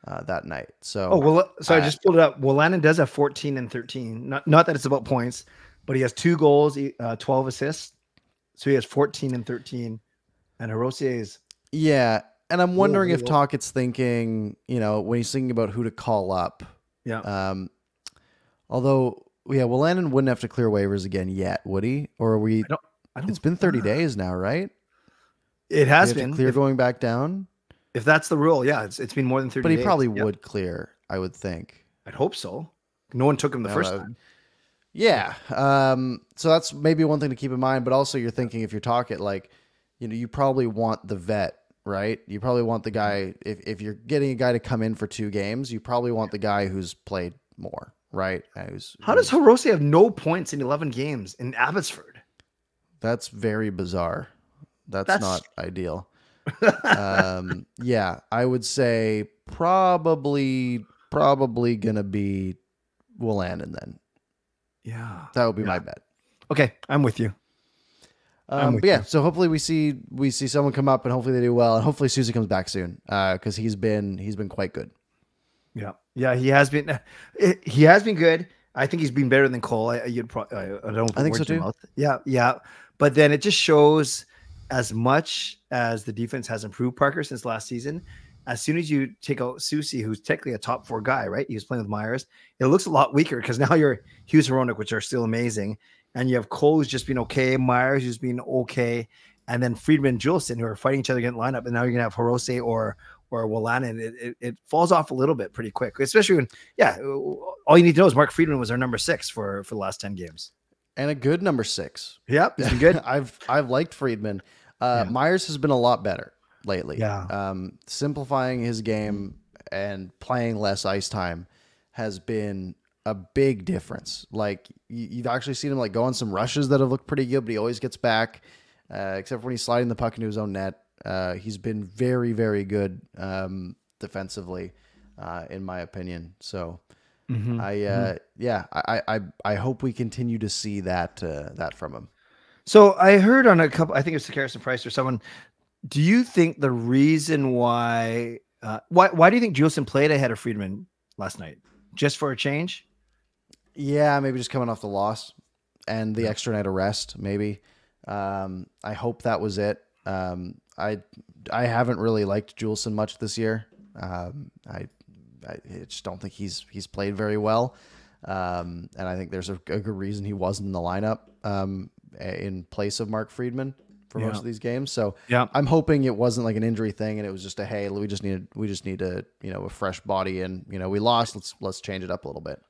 uh, that night. So Oh well, so I I- just pulled it up. Wolanin does have 14 and 13. Not not that it's about points, but he has two goals, uh, 12 assists. So he has 14 and 13. And Hirose is yeah, and I'm wondering if Whoa. Tocchet's thinking, you know, when he's thinking about who to call up. yeah. Um, although, yeah, well, Landon wouldn't have to clear waivers again yet, would he? Or are we? don't- I don't It's been 30 uh, days now, right? It has been. clear If, going back down, if that's the rule, yeah, it's it's been more than 30 but he days. probably Yeah, would clear. I would think. I'd hope so. No one took him the Yeah, first that- time. Yeah. Um, so that's maybe one thing to keep in mind, but also you're thinking if you're talking like, you know, you probably want the vet, right? You probably want the guy if, if you're getting a guy to come in for two games, you probably want the guy who's played more, right? Uh, Who's, How does Hirose have no points in 11 games in Abbotsford? that's very bizarre. That's, That's- not ideal. [laughs] um, yeah, I would say probably probably gonna be Wolanin then. Yeah. That would be my bet. Okay, I'm with you. Um, but yeah, you. so hopefully we see we see someone come up and hopefully they do well and hopefully Soucy comes back soon because he's been he's been quite good. Yeah, yeah, he has been. [laughs] eh, He has been good. I think he's been better than Cole. I, you'd probably. I, I don't. I think so words in your too. mouth. Yeah, yeah. But then it just shows as much as the defense has improved, Parker, since last season. As soon as you take out Soucy, who's technically a top four guy, right? He was playing with Myers. It looks a lot weaker because [laughs] now you're Hughes Hronek, which are still amazing, and you have Cole who's just been okay, Myers who's been okay, and then Friedman, Juulsen who are fighting each other against lineup, and now you're gonna have Hirose or or Wolanin. It, it it falls off a little bit pretty quick, especially when yeah. All you need to know is Mark Friedman was our number six for for the last ten games. And a good number six. Yep, he's been good. [laughs] I've I've liked Friedman. Uh, Yeah. Myers has been a lot better lately. Yeah. Um, simplifying his game and playing less ice time has been a big difference. Like you, you've actually seen him like go on some rushes that have looked pretty good, but he always gets back. Uh, except for when he's sliding the puck into his own net. Uh, he's been very, very good um, defensively, uh, in my opinion. So Mhm. I, uh, yeah, I, I, I- I hope we continue to see that uh, that from him. So I heard on a couple, I think it's Harrison Price or someone. Do you think the reason why, uh, why, why do you think Juulsen played ahead of Friedman last night? Just for a change? Yeah, maybe just coming off the loss and the extra night of rest. Maybe. Um, I hope that was it. Um, I I haven't really liked Juulsen much this year. Um, I I just don't think he's he's played very well. Um, and I think there's a, a, good reason he wasn't in the lineup um, in place of Mark Friedman for yeah. most of these games. So yeah, I'm hoping it wasn't like an injury thing and it was just a hey, we just need we just need to you know a fresh body and you know we lost. Let's let's change it up a little bit.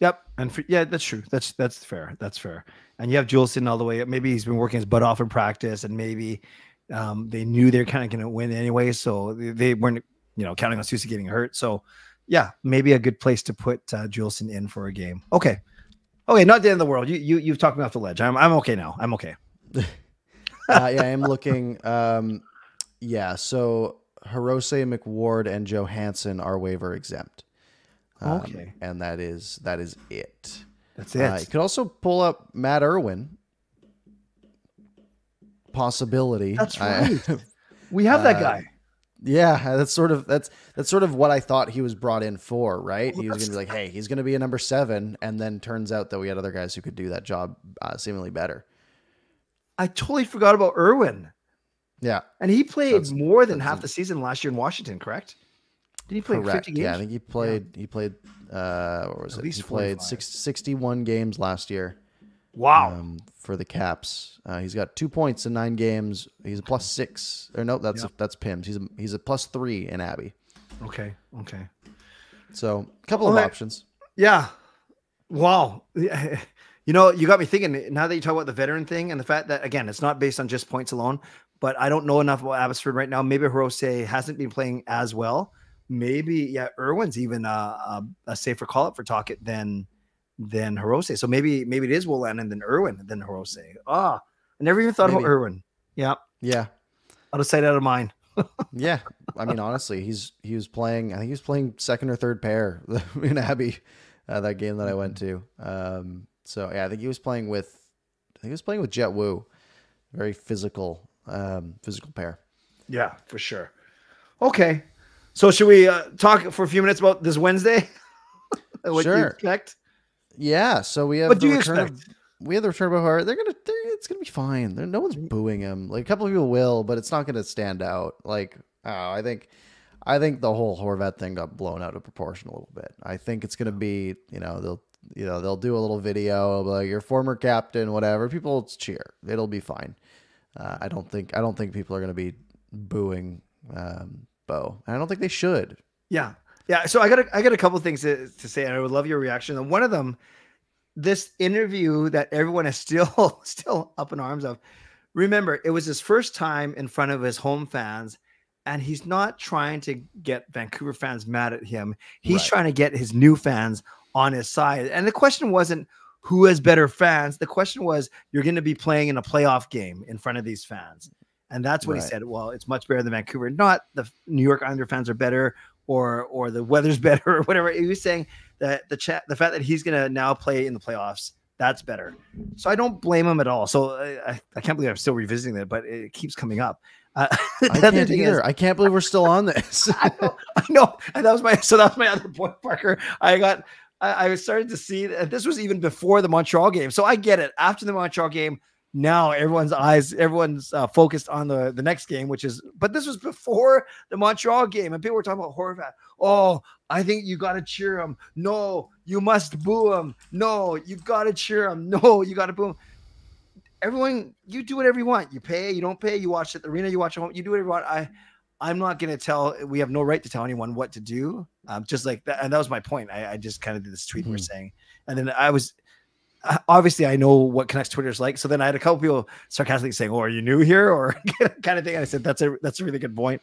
Yep, and for, yeah, that's true. That's that's fair. That's fair. And you have Juulsen all the way. Maybe he's been working his butt off in practice, and maybe um, they knew they're kind of going to win anyway, so they, they, weren't you know counting on Soucy getting hurt. So yeah, maybe a good place to put uh, Juulsen in for a game. Okay, okay, not the end of the world. You you you've talked me off the ledge. I'm I'm okay now. I'm okay. [laughs] uh, yeah, I'm looking. Um, yeah, so Hirose, McWard, and Johansson are waiver exempt. Um, okay, and that is that is it. That's it. Uh, you could also pull up Matt Irwin. Possibility. That's right. I, [laughs] we have that uh, guy. Yeah, that's sort of that's that's sort of what I thought he was brought in for, right? Well, he was gonna be like, hey, he's gonna be a number seven, and then turns out that we had other guys who could do that job uh, seemingly better. I totally forgot about Irwin. Yeah, and he played that's, more than half the season last year in Washington, correct? Did he play correct. 50 games? Yeah, I think he played. Yeah. He played. Uh, what was At it? Least he played six, 61 games last year. Wow. Um, for the Caps, uh, he's got two points in nine games. He's a plus six. Or no, that's yep. that's Pims. He's a he's a plus three in Abby. Okay. Okay. So a couple well, of options. Yeah. Wow. [laughs] You know, you got me thinking. Now that you talk about the veteran thing and the fact that again, it's not based on just points alone. But I don't know enough about Abbotsford right now. Maybe Hirose hasn't been playing as well. Maybe yeah, Irwin's even a, a, a safer call up for Tocchet than than Hirose. So maybe maybe it is Wolanin than Irwin than Hirose. Ah, I never even thought maybe. about Irwin. Yeah. Yeah. Out of sight, out of mind. [laughs] yeah. I mean, honestly, he's he was playing. I think he was playing second or third pair [laughs] in Abbey, uh, that game that I went to. Um, so yeah, I think he was playing with. I think he was playing with Jett Woo, very physical, um, physical pair. Yeah, for sure. Okay, so should we uh, talk for a few minutes about this Wednesday? [laughs] what sure. you expect? Yeah, so we have. What do you expect? Of, we have the return of Hart. They're gonna. They're, it's gonna be fine. They're, no one's booing him. Like a couple of people will, but it's not gonna stand out. Like oh, I think, I think the whole Horvat thing got blown out of proportion a little bit. I think it's gonna be. You know, they'll. You know, they'll do a little video like your former captain, whatever. People will cheer. It'll be fine. Uh, I don't think. I don't think people are gonna be booing um, Bo. I don't think they should. Yeah, yeah, so I got a, I got a couple things to, to say, and I would love your reaction. And one of them, this interview that everyone is still [laughs] still up in arms of. Remember, it was his first time in front of his home fans, and he's not trying to get Vancouver fans mad at him. He's right. trying to get his new fans on his side. And the question wasn't who has better fans. The question was you're going to be playing in a playoff game in front of these fans. And that's what right. he said. Well, it's much better than Vancouver. Not the New York Islander fans are better or or the weather's [laughs] better or whatever. He was saying that the chat, the fact that he's going to now play in the playoffs, that's better. So I don't blame him at all. So I, I can't believe I'm still revisiting that, but it keeps coming up. Uh, [laughs] I can't either. Is, I can't believe we're still on this. [laughs] I, know, I know, and that was my so that was my other point, Parker. I got I, I started to see that this was even before the Montreal game. So I get it. After the Montreal game, now everyone's eyes, everyone's uh, focused on the the next game, which is. But this was before the Montreal game, and people were talking about Horvat. Oh, I think you got to cheer him. No, you must boo him. No, you got to cheer him. [laughs] No, you got to boo him. Everyone, you do whatever you want. You pay, you don't pay. You watch at the arena, you watch at home. You do whatever you want. I, I'm not going to tell. We have no right to tell anyone what to do. Um, just like that, and that was my point. I, I just kind of did this tweet mm-hmm. we're saying, and then I was [laughs] obviously I know what Canucks Twitter is like. So then I had a couple people sarcastically saying, "Oh, are you new here?" [laughs] or kind of thing. And I said, "That's a that's a really good point."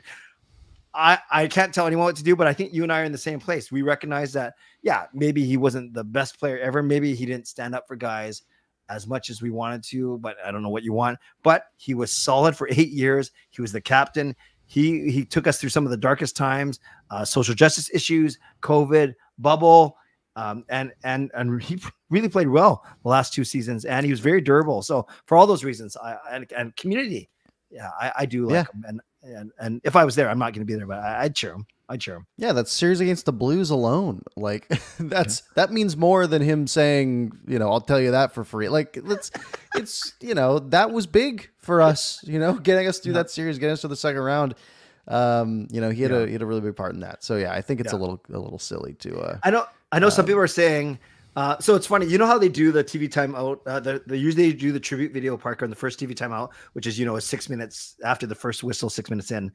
I I can't tell anyone what to do, but I think you and I are in the same place. We recognize that, yeah, maybe he wasn't the best player ever. Maybe he didn't stand up for guys as much as we wanted to, but I don't know what you want. But he was solid for eight years. He was the captain. He he took us through some of the darkest times, uh, social justice issues, COVID, bubble Um, and and and he [laughs] really played well the last two seasons, and he was very durable. So for all those reasons, I, and, and community, yeah, I, I do like Yeah. him. And, and and if I was there, I'm not going to be there, but I, I'd cheer him. I'd cheer him. Yeah, that series against the Blues alone, like [laughs] that's that means more than him saying, you know, I'll tell you that for free. Like let's, it's you know that was big for us, you know, [laughs] getting us through Yeah. that series, getting us to the second round. Um, you know, he had Yeah. a he had a really big part in that. So yeah, I think it's a little a little silly to. uh I don't. I know some Um, people are saying. Uh, so it's funny, you know how they do the TV timeout. Uh, the, they usually do the tribute video, Parker, on the first TV timeout, which is you know a six minutes after the first whistle, six minutes in.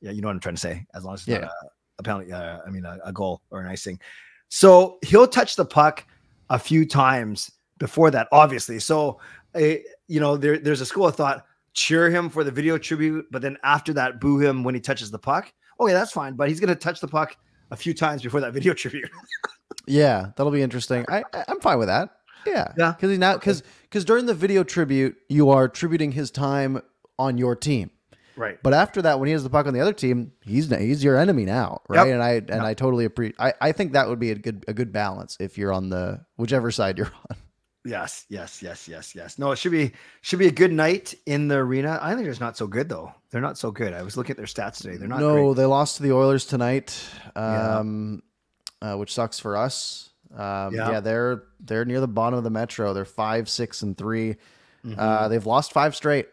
Yeah, you know what I'm trying to say. As long as it's not a, a penalty, uh, I mean a, a goal or an icing. So he'll touch the puck a few times before that, obviously. So uh, you know there, there's a school of thought: cheer him for the video tribute, but then after that, boo him when he touches the puck. Okay, that's fine, but he's gonna touch the puck a few times before that [laughs] video tribute. Yeah, that'll be interesting. I I'm fine with that. Yeah, Yeah. because he's now because because during the video tribute, you are tributing his time on your team. Right. But after that, when he has the puck on the other team, he's he's your enemy now, right? Yep. And I and I totally appreciate. I, I think that would be a good a good balance if you're on the whichever side you're on. Yes, yes, yes, yes, yes. No, it should be should be a good night in the arena. I think it's not so good though. They're not so good. I was looking at their stats today. They're not no, great. they lost to the Oilers tonight, um, uh, which sucks for us. Um, Yeah. yeah. they're they're near the bottom of the Metro. They're five, six, and 3 Mhm. Uh, they've lost five straight.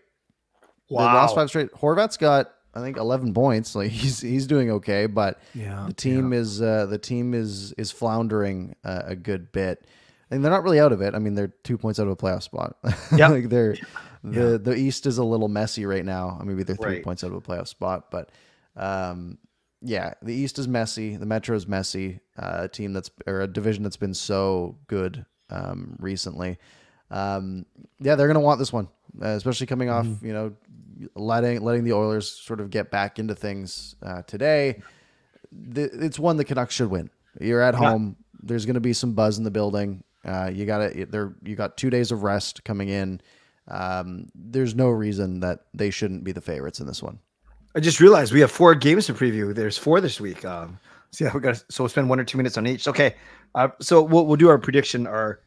They've wow. lost five straight. Horvat's got I think eleven points. Like [laughs] he's he's doing okay, but yeah. the team is uh, the team is is floundering uh, a good bit. And they're not really out of it. I mean, they're two points out of a playoff spot. [laughs] Yep. like they're the the East is a little messy right now. I mean, maybe they're three Right. points out of a playoff spot, but um, yeah, the East is messy. The Metro is messy. Uh, a team that's or a division that's been so good um, recently. Um, yeah, they're gonna want this one, uh, especially coming off Mm-hmm. you know letting letting the Oilers sort of get back into things uh, today. The, it's one the Canucks should win. You're at home. There's going to be some buzz in the building. Uh, you got to there. You got two days of rest coming in. Um, there's no reason that they shouldn't be the favorites in this one. I just realized we have four games to preview. There's four this week. Um, so yeah, we got so we'll spend one or two minutes on each. Okay, uh, so we'll we'll do our prediction, our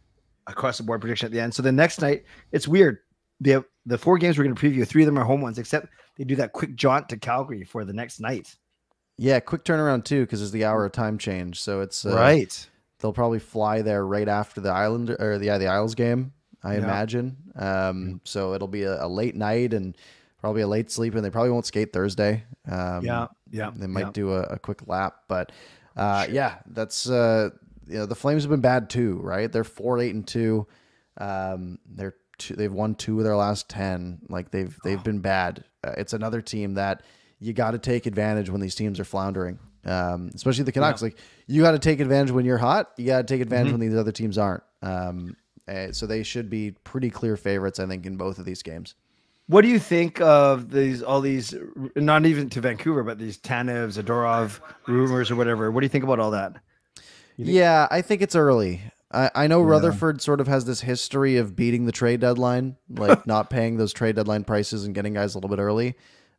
across the board prediction at the end. So the next night, it's weird. The the four games we're going to preview, three of them are home ones, except they do that quick jaunt to Calgary for the next night. Yeah, quick turnaround too because it's the hour of time change. So it's uh, right. They'll probably fly there right after the Island or the yeah the Isles game. I Yeah. imagine. Um, so it'll be a, a late night and probably a late sleep, and they probably won't skate Thursday. Um, yeah. Yeah. They might yeah. do a, a quick lap, but uh, Sure. yeah, that's uh, you know the Flames have been bad too, right? They're four eight and two. Um, they're two, they've won two of their last ten. Like they've they've been bad. Uh, it's another team that you got to take advantage when these teams are floundering. Um, especially the Canucks. Like you got to take advantage when you're hot. You got to take advantage when these other teams aren't. Um, uh, so they should be pretty clear favorites, I think, in both of these games. What do you think of these all these not even to Vancouver, but these Tanev, Zadorov rumors or whatever? What do you think about all that? Yeah, I think it's early. I, I know Rutherford sort of has this history of beating the trade deadline, like [laughs] not paying those trade deadline prices and getting guys a little bit early,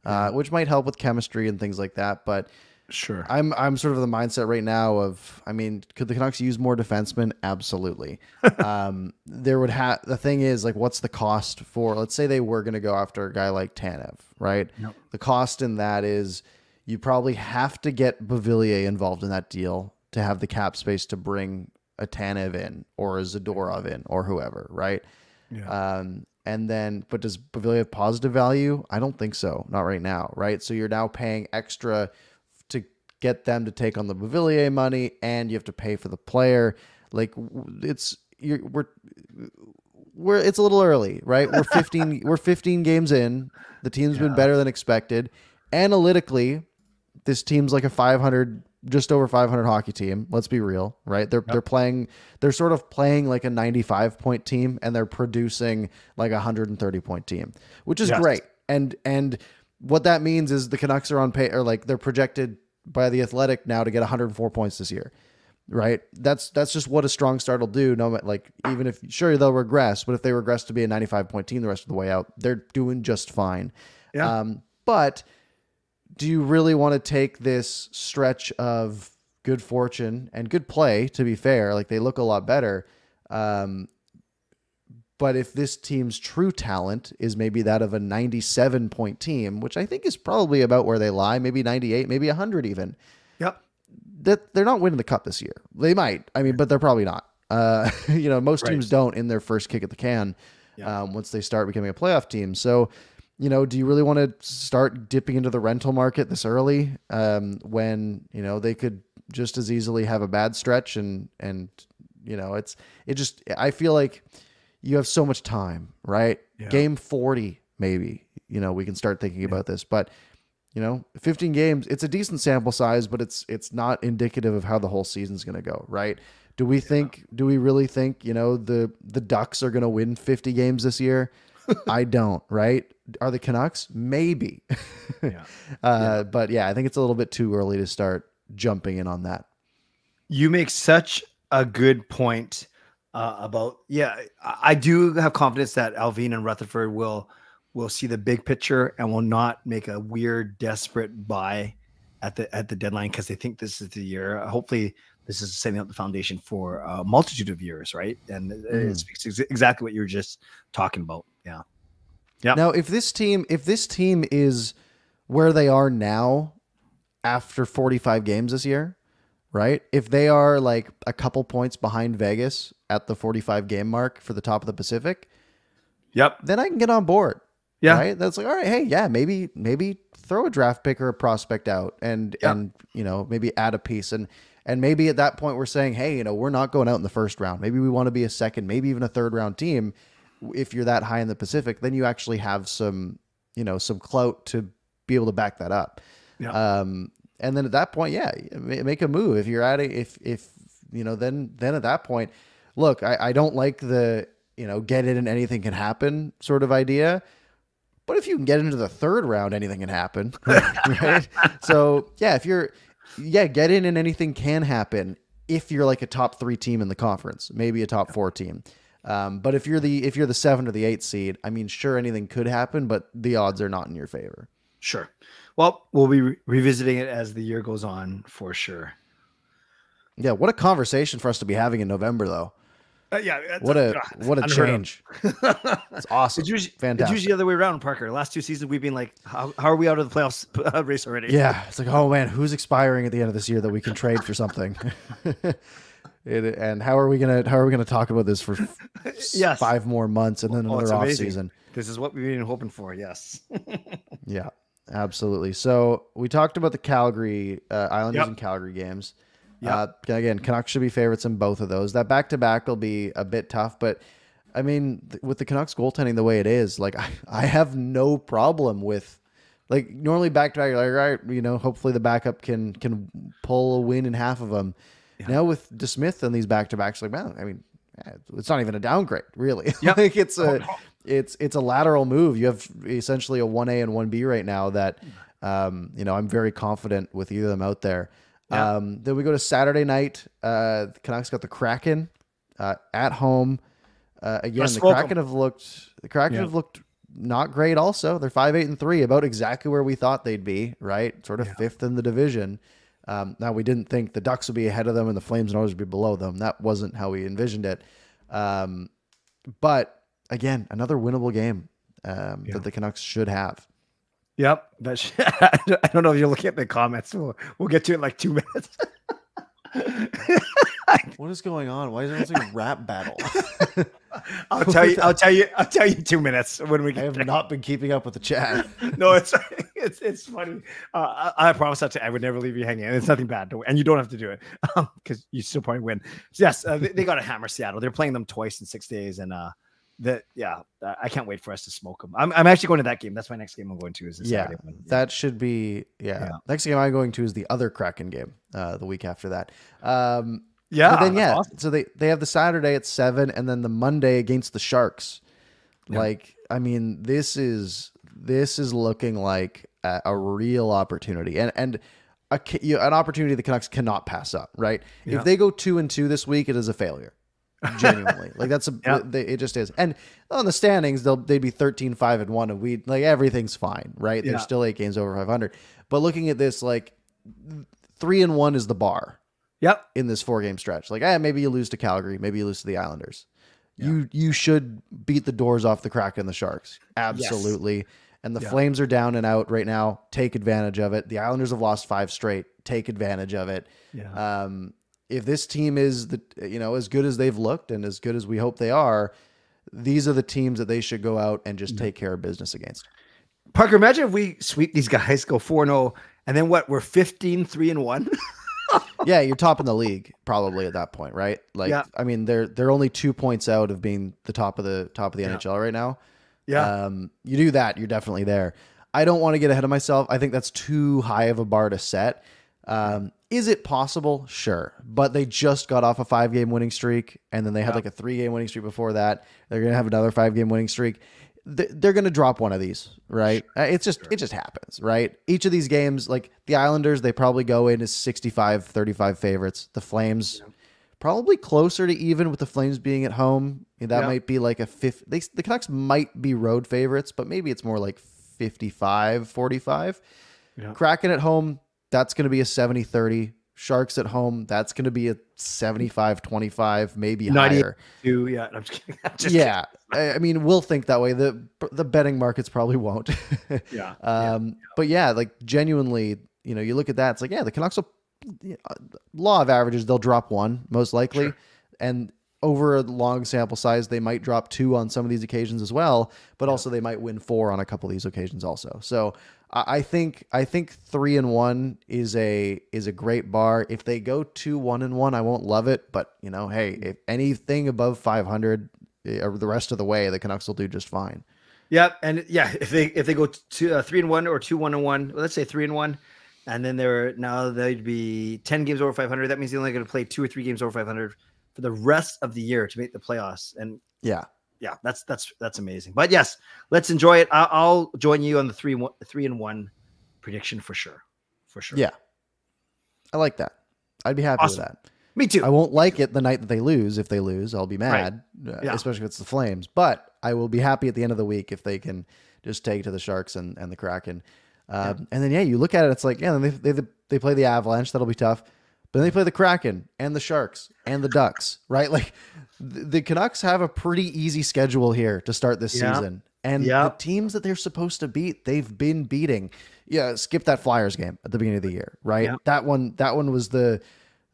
uh, which might help with chemistry and things like that. But Sure. I'm I'm sort of the mindset right now of I mean, could the Canucks use more defensemen? Absolutely. [laughs] um, there would have the thing is like, what's the cost for? Let's say they were going to go after a guy like Tanev, right? Yep. The cost in that is you probably have to get Beauvillier involved in that deal to have the cap space to bring a Tanev in or a Zadorov in or whoever, right? Yeah. Um, and then, but does Beauvillier have positive value? I don't think so. Not right now, right? So you're now paying extra get them to take on the Beauvillier money, and you have to pay for the player. Like it's you're we're we're it's a little early, right? We're [laughs] 15 we're 15 games in. The team's been better than expected. Analytically, this team's like a 500 just over 500 hockey team. Let's be real, right? They're they're playing they're sort of playing like a 95 point team and they're producing like a 130 point team, which is Yes. great. And and what that means is the Canucks are on pay or like they're projected by the Athletic now to get 104 points this year. Right? That's that's just what a strong start will do. No like even if sure they'll regress, but if they regress to be a 95 point team the rest of the way out, they're doing just fine. Yeah. Um, but do you really want to take this stretch of good fortune and good play. To be fair, like they look a lot better. Um, but if this team's true talent is maybe that of a 97 point team, which I think is probably about where they lie, maybe 98, maybe 100 even, Yep. that they're not winning the cup this year. They might, I mean, but they're probably not. Uh, [laughs] you know, most Right. teams don't in their first kick at the can um, once they start becoming a playoff team. So, you know, do you really want to start dipping into the rental market this early um, when you know they could just as easily have a bad stretch and and you know it's it just I feel like you have so much time, right? Yeah. Game forty, maybe you know we can start thinking about this, but you know, 15 games, it's a decent sample size, but it's it's not indicative of how the whole season's going to go, right? Do we think do we really think, you know, the the Ducks are going to win 50 games this year? [laughs] I don't, right? Are the Canucks? Maybe. Yeah. [laughs] uh, but yeah, I think it's a little bit too early to start jumping in on that. You make such a good point uh, about yeah. I, I do have confidence that Allvin and Rutherford will will see the big picture and will not make a weird desperate buy at the at the deadline because they think this is the year. Hopefully, this is setting up the foundation for a multitude of years, right? And Mm. it speaks exactly what you were just talking about. Yeah. Yeah. Now, if this team if this team is where they are now after 45 games this year, right? If they are like a couple points behind Vegas at the 45 game mark for the top of the Pacific, Yep. then I can get on board. Yeah. Right? That's like, all right, hey, yeah, maybe maybe throw a draft pick or a prospect out and Yeah. and you know, maybe add a piece and and maybe at that point we're saying, hey, you know, we're not going out in the first round. Maybe we want to be a second, maybe even a third round team. If you're that high in the Pacific, then you actually have some, you know, some clout to be able to back that up. Yeah. Um, and then at that point, yeah, make a move. If you're adding, if if you know, then then at that point, look, I, I don't like the you know get in and anything can happen sort of idea. But if you can get into the third round, anything can happen, [laughs] right? so yeah, if you're yeah, get in and anything can happen if you're like a top three team in the conference, maybe a top four team. Um, but if you're the if you're the seven or the eight seed, I mean, sure, anything could happen, but the odds are not in your favor. Sure. Well, we'll be re- revisiting it as the year goes on for sure. Yeah, what a conversation for us to be having in November, though. Uh, yeah. What a uh, what a change! [laughs] It's awesome. It's usually, it's usually the other way around, Parker. Last two seasons, we've been like, how, how are we out of the playoffs [laughs] uh, race already? Yeah, it's like, oh man, who's expiring at the end of this year that we can trade for something? [laughs] it, and how are we gonna how are we gonna talk about this for Yes. five more months and then Oh, another off amazing. season? This is what we've been hoping for. Yes. Yeah, absolutely. So we talked about the Calgary uh, Islanders Yep. and Calgary games. Yeah. Uh, again, Canucks should be favorites in both of those. That back to back will be a bit tough, but I mean, th- with the Canucks goaltending the way it is, like [laughs] I, I have no problem with. Like normally back to back, you're like, all right, you know, hopefully the backup can can pull a win in half of them. Now with DeSmith and these back to backs, like man, I mean, eh, it's not even a downgrade, really. [laughs] Yep. like it's a. it's it's a lateral move. You have essentially a one A and one B right now. That um, you know, I'm very confident with either of them out there. Yeah. Um, then we go to Saturday night. Uh, the Canucks got the Kraken uh, at home. Uh, again, the welcome. Kraken have looked. The Kraken Yeah. have looked not great. Also, they're five, eight, and three, about exactly where we thought they'd be. Right, sort of fifth in the division. Um, now we didn't think the Ducks would be ahead of them and the Flames and Oilers would be below them. That wasn't how we envisioned it. Um, but again, another winnable game um, Yeah. that the Canucks should have. Yep. That sh- [laughs] I don't know if you're looking at the comments. We'll, we'll get to it in like two minutes. [laughs] What is going on? Why is it like a rap battle? [laughs] I'll tell you. I'll tell you. I'll tell you two minutes when we I have there. not been keeping up with the chat. no, it's it's it's funny. Uh, I, I promise that to, I would never leave you hanging. It's nothing bad, don't- and you don't have to do it because you still probably win. So yes, uh, they, they got to hammer Seattle. They're playing them twice in six days, and uh, that yeah, I can't wait for us to smoke them. I'm, I'm actually going to that game. That's my next game I'm going to. Is the Yeah, one. That should be yeah. Yeah. Next game I'm going to is the other Kraken game uh, the week after that. Um, yeah. but then yeah, awesome. so they they have the Saturday at seven, and then the Monday against the Sharks. Yeah. Like I mean, this is this is looking like a, a real opportunity, and and a, you- an opportunity the Canucks cannot pass up. Right? Yeah. If they go two and two this week, it is a failure. Genuinely, like that's a [laughs] Yeah. they, it just is. And on the standings, they'll they'd be 13, 5, and one, and we like everything's fine, right? Yeah. There's still eight games over five hundred. But looking at this, like three and one is the bar, Yep. in this four game stretch. Like, eh, maybe you lose to Calgary, maybe you lose to the Islanders. You you should beat the doors off the Kraken and the Sharks. Absolutely. And the. Flames are down and out right now. Take advantage of it. The Islanders have lost five straight. Take advantage of it. Yeah. Um, if this team is the you know as good as they've looked and as good as we hope they are, these are the teams that they should go out and just take care of business against. Parker, imagine if we sweep these guys, go 4 0, and then what? We're 15 3 and 1. [laughs] yeah, you're top in the league probably at that point, right? Like, Yeah. I mean, they're they're only two points out of being the top of the top of the Yeah. NHL right now. yeah. Um, you do that, you're definitely there. I don't want to get ahead of myself. I think that's too high of a bar to set. Um, is it possible? Sure, but they just got off a five game winning streak, and then they had Yeah. like a three game winning streak before that. They're gonna have another five game winning streak. They're gonna drop one of these, right? Uh, It's just it just happens, right? Each of these games, like the Islanders, they probably go in as 65 35 favorites. The Flames, probably closer to even with the Flames being at home. That Yeah. might be like a fifth. They, the Canucks might be road favorites, but maybe it's more like 55 45. Yeah. Kraken at home, that's going to be a 70 30. Sharks at home, that's going to be a 75 25, maybe 98. higher. Yeah. I'm just kidding. [laughs] I'm just yeah. I I mean, we'll think that way. The the betting markets probably won't. [laughs] kidding. Yeah. Um, but yeah, like genuinely, you know, you look at that, it's like, yeah, the Canucks will, yeah, law of averages, they'll drop one most likely. Sure. And over a long sample size, they might drop two on some of these occasions as well, but also they might win four on a couple of these occasions also. So I think, I think three and one is a, is a great bar. If they go two, one and one, I won't love it, but you know, hey, if anything above 500 eh, the rest of the way, the Canucks will do just fine. Yep, and yeah, if they if they go to uh, three and one or two one and one, let's say three and one, and then they're now they'd be ten games over five hundred. That means they're only going to play two or three games over five hundred for the rest of the year to make the playoffs. And Yeah. Yeah, that's that's that's amazing. But yes, let's enjoy it. I'll, I'll join you on the three one three and one prediction for sure, for sure. Yeah. I like that. I'd be happy Awesome. with that. me too. I won't like it the night that they lose. If they lose, I'll be mad, uh, Yeah. especially if it's the Flames. But I will be happy at the end of the week if they can just take to the Sharks and, and the Kraken. Um, And then, yeah, you look at it, it's like, yeah, they, they, they play the Avalanche. That'll be tough. But then they play the Kraken and the Sharks and the Ducks, right? Like the, Canucks have a pretty easy schedule here to start this Yeah. season. And Yeah. the teams that they're supposed to beat, they've been beating. Yeah, skip that Flyers game at the beginning of the year, right? Yeah. That one, that one was the.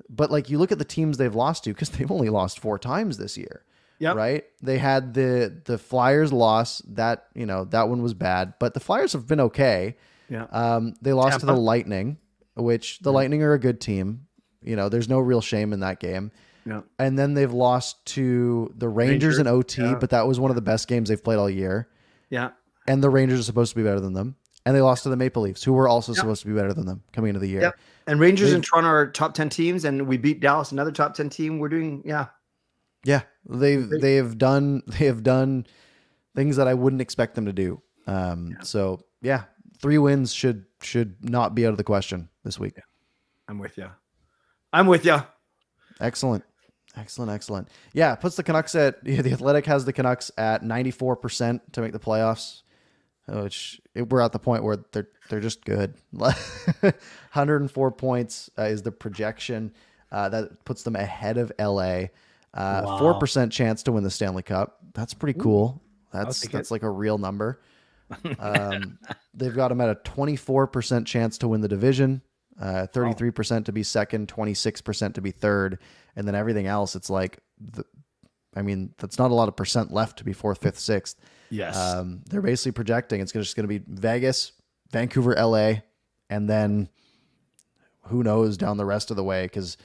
But like you look at the teams they've lost to, because they've only lost four times this year, Yep. right? They had the the Flyers loss that you know that one was bad, but the Flyers have been okay. Yeah. Um, they lost to the Lightning, which the Lightning are a good team. You know, there's no real shame in that game. Yeah. And then they've lost to the Rangers, Rangers, in OT, yeah. but that was one of the best games they've played all year. Yeah. And the Rangers are supposed to be better than them. And they lost to the Maple Leafs, who were also supposed to be better than them coming into the year. And Rangers They've- and Toronto are top ten teams, and we beat Dallas, another top ten team. We're doing yeah. Yeah, they've They- they have done they have done things that I wouldn't expect them to do. Um, so yeah, three wins should should not be out of the question this week. I'm with you. I'm with you. Excellent, excellent, excellent. Yeah, puts the Canucks at [laughs] yeah, the Athletic has the Canucks at ninety four percent to make the playoffs, which it, we're at the point where they're they're just good. [laughs] Hundred and four points uh, is the projection. Uh, that puts them ahead of LA. Uh, Four Wow. percent chance to win the Stanley Cup. That's pretty cool. That's take that's like a real number. [laughs] Um, they've got them at a twenty four percent chance to win the division. Uh, 33% to be second, 26% to be third, and then everything else, it's like, the, I mean, that's not a lot of percent left to be fourth, fifth, sixth. Yes. Um, they're basically projecting it's just going to be Vegas, Vancouver, LA, and then who knows down the rest of the way. Because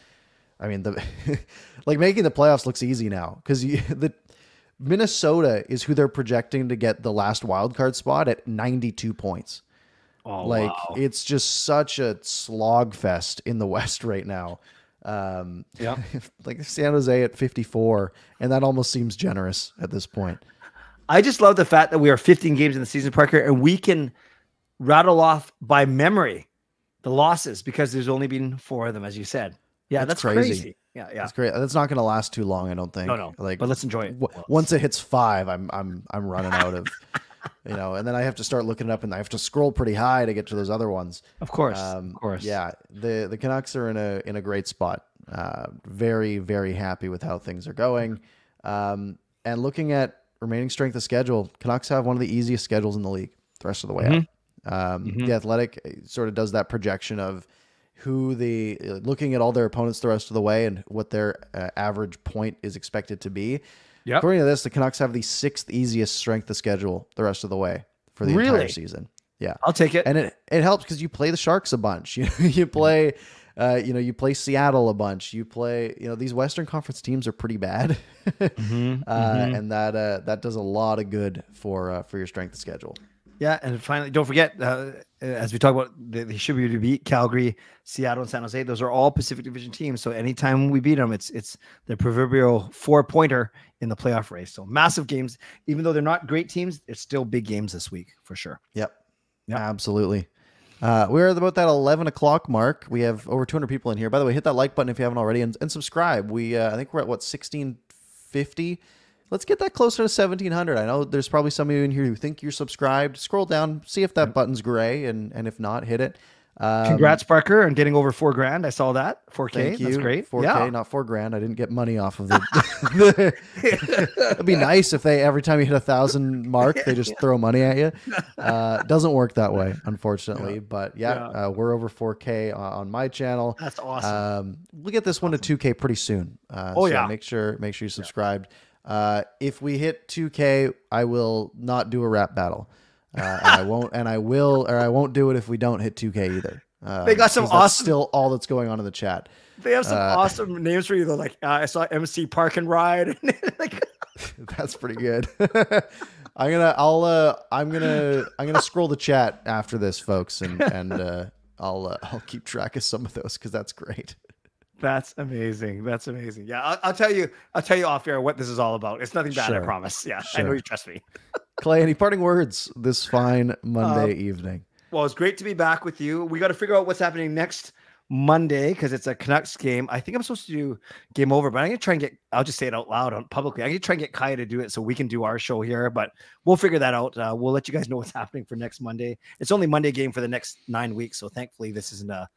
I mean, the [laughs] like making the playoffs looks easy now because [laughs] the Minnesota is who they're projecting to get the last wild card spot at 92 points. Oh, like wow. it's just such a slog fest in the [laughs] West right now. Um, Yeah. [laughs] like San Jose at 54, and that almost seems generous at this point. I just love the fact that we are 15 games in the season, Parker, and we can rattle off by memory the losses because there's only been four of them, as you said. Yeah, That's that's, crazy. crazy. Yeah, yeah. That's great. That's not going to last too long, I don't think. No, no. Like, but let's enjoy it. w- once it hits five, I'm I'm I'm running out of, [laughs] [laughs] you know, and then I have to start looking it up, and I have to scroll pretty high to get to those other ones. of course, Um, of course. Yeah, the the Canucks are in a in a great spot. Uh, very, very happy with how things are going. Um, and looking at remaining strength of schedule, Canucks have one of the easiest schedules in the league the rest of the way Mhm. up. Um, Mhm. The Athletic sort of does that projection of who the uh, looking at all their opponents the rest of the way and what their uh, average point is expected to be. Yep. According to this, the Canucks have the sixth easiest strength of schedule the rest of the way for the entire season. Yeah I'll take it. and it it helps because you play the Sharks a bunch. [laughs] You you play, uh, you know, you play Seattle a bunch. You play, you know, these Western Conference teams are pretty bad, [laughs] Mhm, uh, mhm. and that uh, that does a lot of good for uh, for your strength of schedule. Yeah, and finally, don't forget, uh, as we talk about, they, should be to beat Calgary, Seattle, and San Jose. Those are all Pacific Division teams. So anytime we beat them, it's it's the proverbial four pointer in the playoff race. So massive games, even though they're not great teams, it's still big games this week for sure. Yep, Yep. absolutely. Uh, we're at about that eleven o'clock mark. We have over two hundred people in here. By the way, hit that like button if you haven't already, and, and subscribe. We uh, I think we're at what sixteen fifty. Let's get that closer to 1700. I know there's probably some of you in here who think you're subscribed. Scroll down, see if that button's gray, and and if not, hit it. Um, Congrats, Parker, on getting over four grand. I saw that. 4K. Thank you. That's great. 4K, yeah. not four grand. I didn't get money off of it. [laughs] [laughs] It'd be nice if they every time you hit a thousand mark, they just throw money at you. [laughs] Uh, doesn't work that way, unfortunately. But yeah, Uh, we're over 4K on, on my channel. That's awesome. Um, we'll get this one to 2K pretty soon. Uh, Oh, so yeah. make sure make sure you subscribed. Uh, if we hit 2K, I will not do a rap battle. Uh, and I won't, and I will, or I won't do it if we don't hit 2K either. Uh, They got some that's awesome- Still, all that's going on in the chat. they have some uh, awesome names for you, though. Like uh, I saw MC Park and Ride. [laughs] like, [laughs] That's pretty good. [laughs] I'm gonna, I'll, uh, I'm gonna, I'm gonna scroll the chat after this, folks, and and uh, I'll, uh, I'll keep track of some of those because that's great. That's amazing. That's amazing. Yeah, I'll, I'll tell you. I'll tell you off air what this is all about. It's nothing bad. Sure. I promise. Yeah, I know you trust me. [laughs] Clay, any parting words this fine Monday Um, evening? Well, it's great to be back with you. We got to figure out what's happening next Monday because it's a Canucks game. I think I'm supposed to do game over, but I'm gonna try and get. I'll just say it out loud on publicly. I'm gonna try and get Kaya to do it so we can do our show here. But we'll figure that out. Uh, we'll let you guys know what's happening for next Monday. It's only Monday game for the next nine weeks, so thankfully this isn't a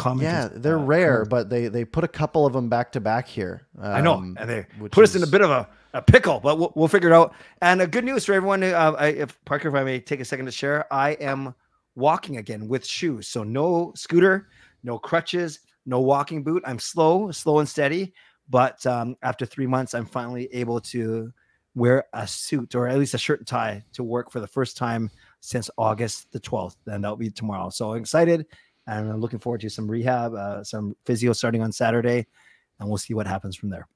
common. Yeah, they're uh, rare, common- but they they put a couple of them back to back here. I know, um, and they put us in a bit of a, a pickle, but we'll, we'll figure it out. And a good news for everyone. Uh, I, if Parker, if I may take a second to share, I am walking again with shoes, so no scooter, no crutches, no walking boot. I'm slow, slow and steady. But um, after three months, I'm finally able to wear a suit or at least a shirt and tie to work for the first time since August the 12th, and that'll be tomorrow. So I'm excited, and I'm looking forward to some rehab, uh, some physio starting on Saturday, and we'll see what happens from there.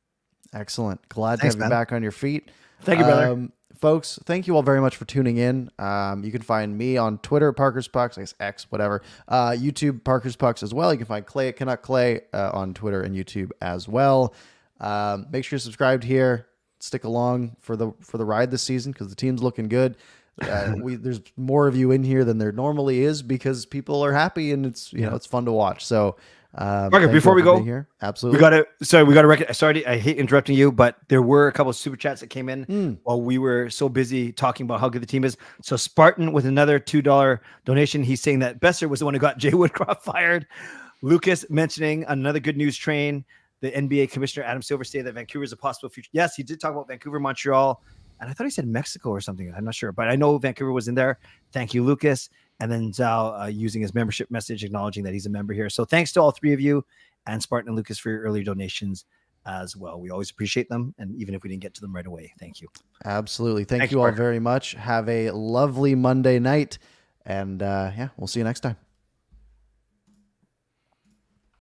Excellent. Glad Thanks, to have man. you back on your feet. Thank you, brother. Um, folks, thank you all very much for tuning in. Um, you can find me on Twitter, Parker's Pucks, I guess X, whatever. Uh, YouTube, Parker's Pucks as well. You can find Clay at Canuck Clay uh, on Twitter and YouTube as well. Um, make sure you're subscribed here. Stick along for the for the ride this season because the team's looking good. Uh, [laughs] we there's more of you in here than there normally is because people are happy and it's you know it's fun to watch. So, um, Parker, before we go, here, absolutely. We got to sorry, we got to rec- sorry, I hate interrupting you, but there were a couple of super chats that came in Mm. while we were so busy talking about how good the team is. So Spartan with another two dollar donation, he's saying that Boeser was the one who got [laughs] Jay Woodcroft fired. Lucas mentioning another good news train. The NBA commissioner Adam Silver stated that Vancouver is a possible future. Yes, he did talk about Vancouver, Montreal, and I thought he said Mexico or something. I'm not sure, but I know Vancouver was in there. Thank you, Lucas. And then Zhao uh, using his membership message, acknowledging that he's a member here. So thanks to all three of you and Spartan and Lucas for your early donations as well. We always appreciate them. And even if we didn't get to them right away, thank you. Absolutely. Thank Thanks, you all Parker. very much. Have a lovely Monday night. And uh, yeah, we'll see you next time.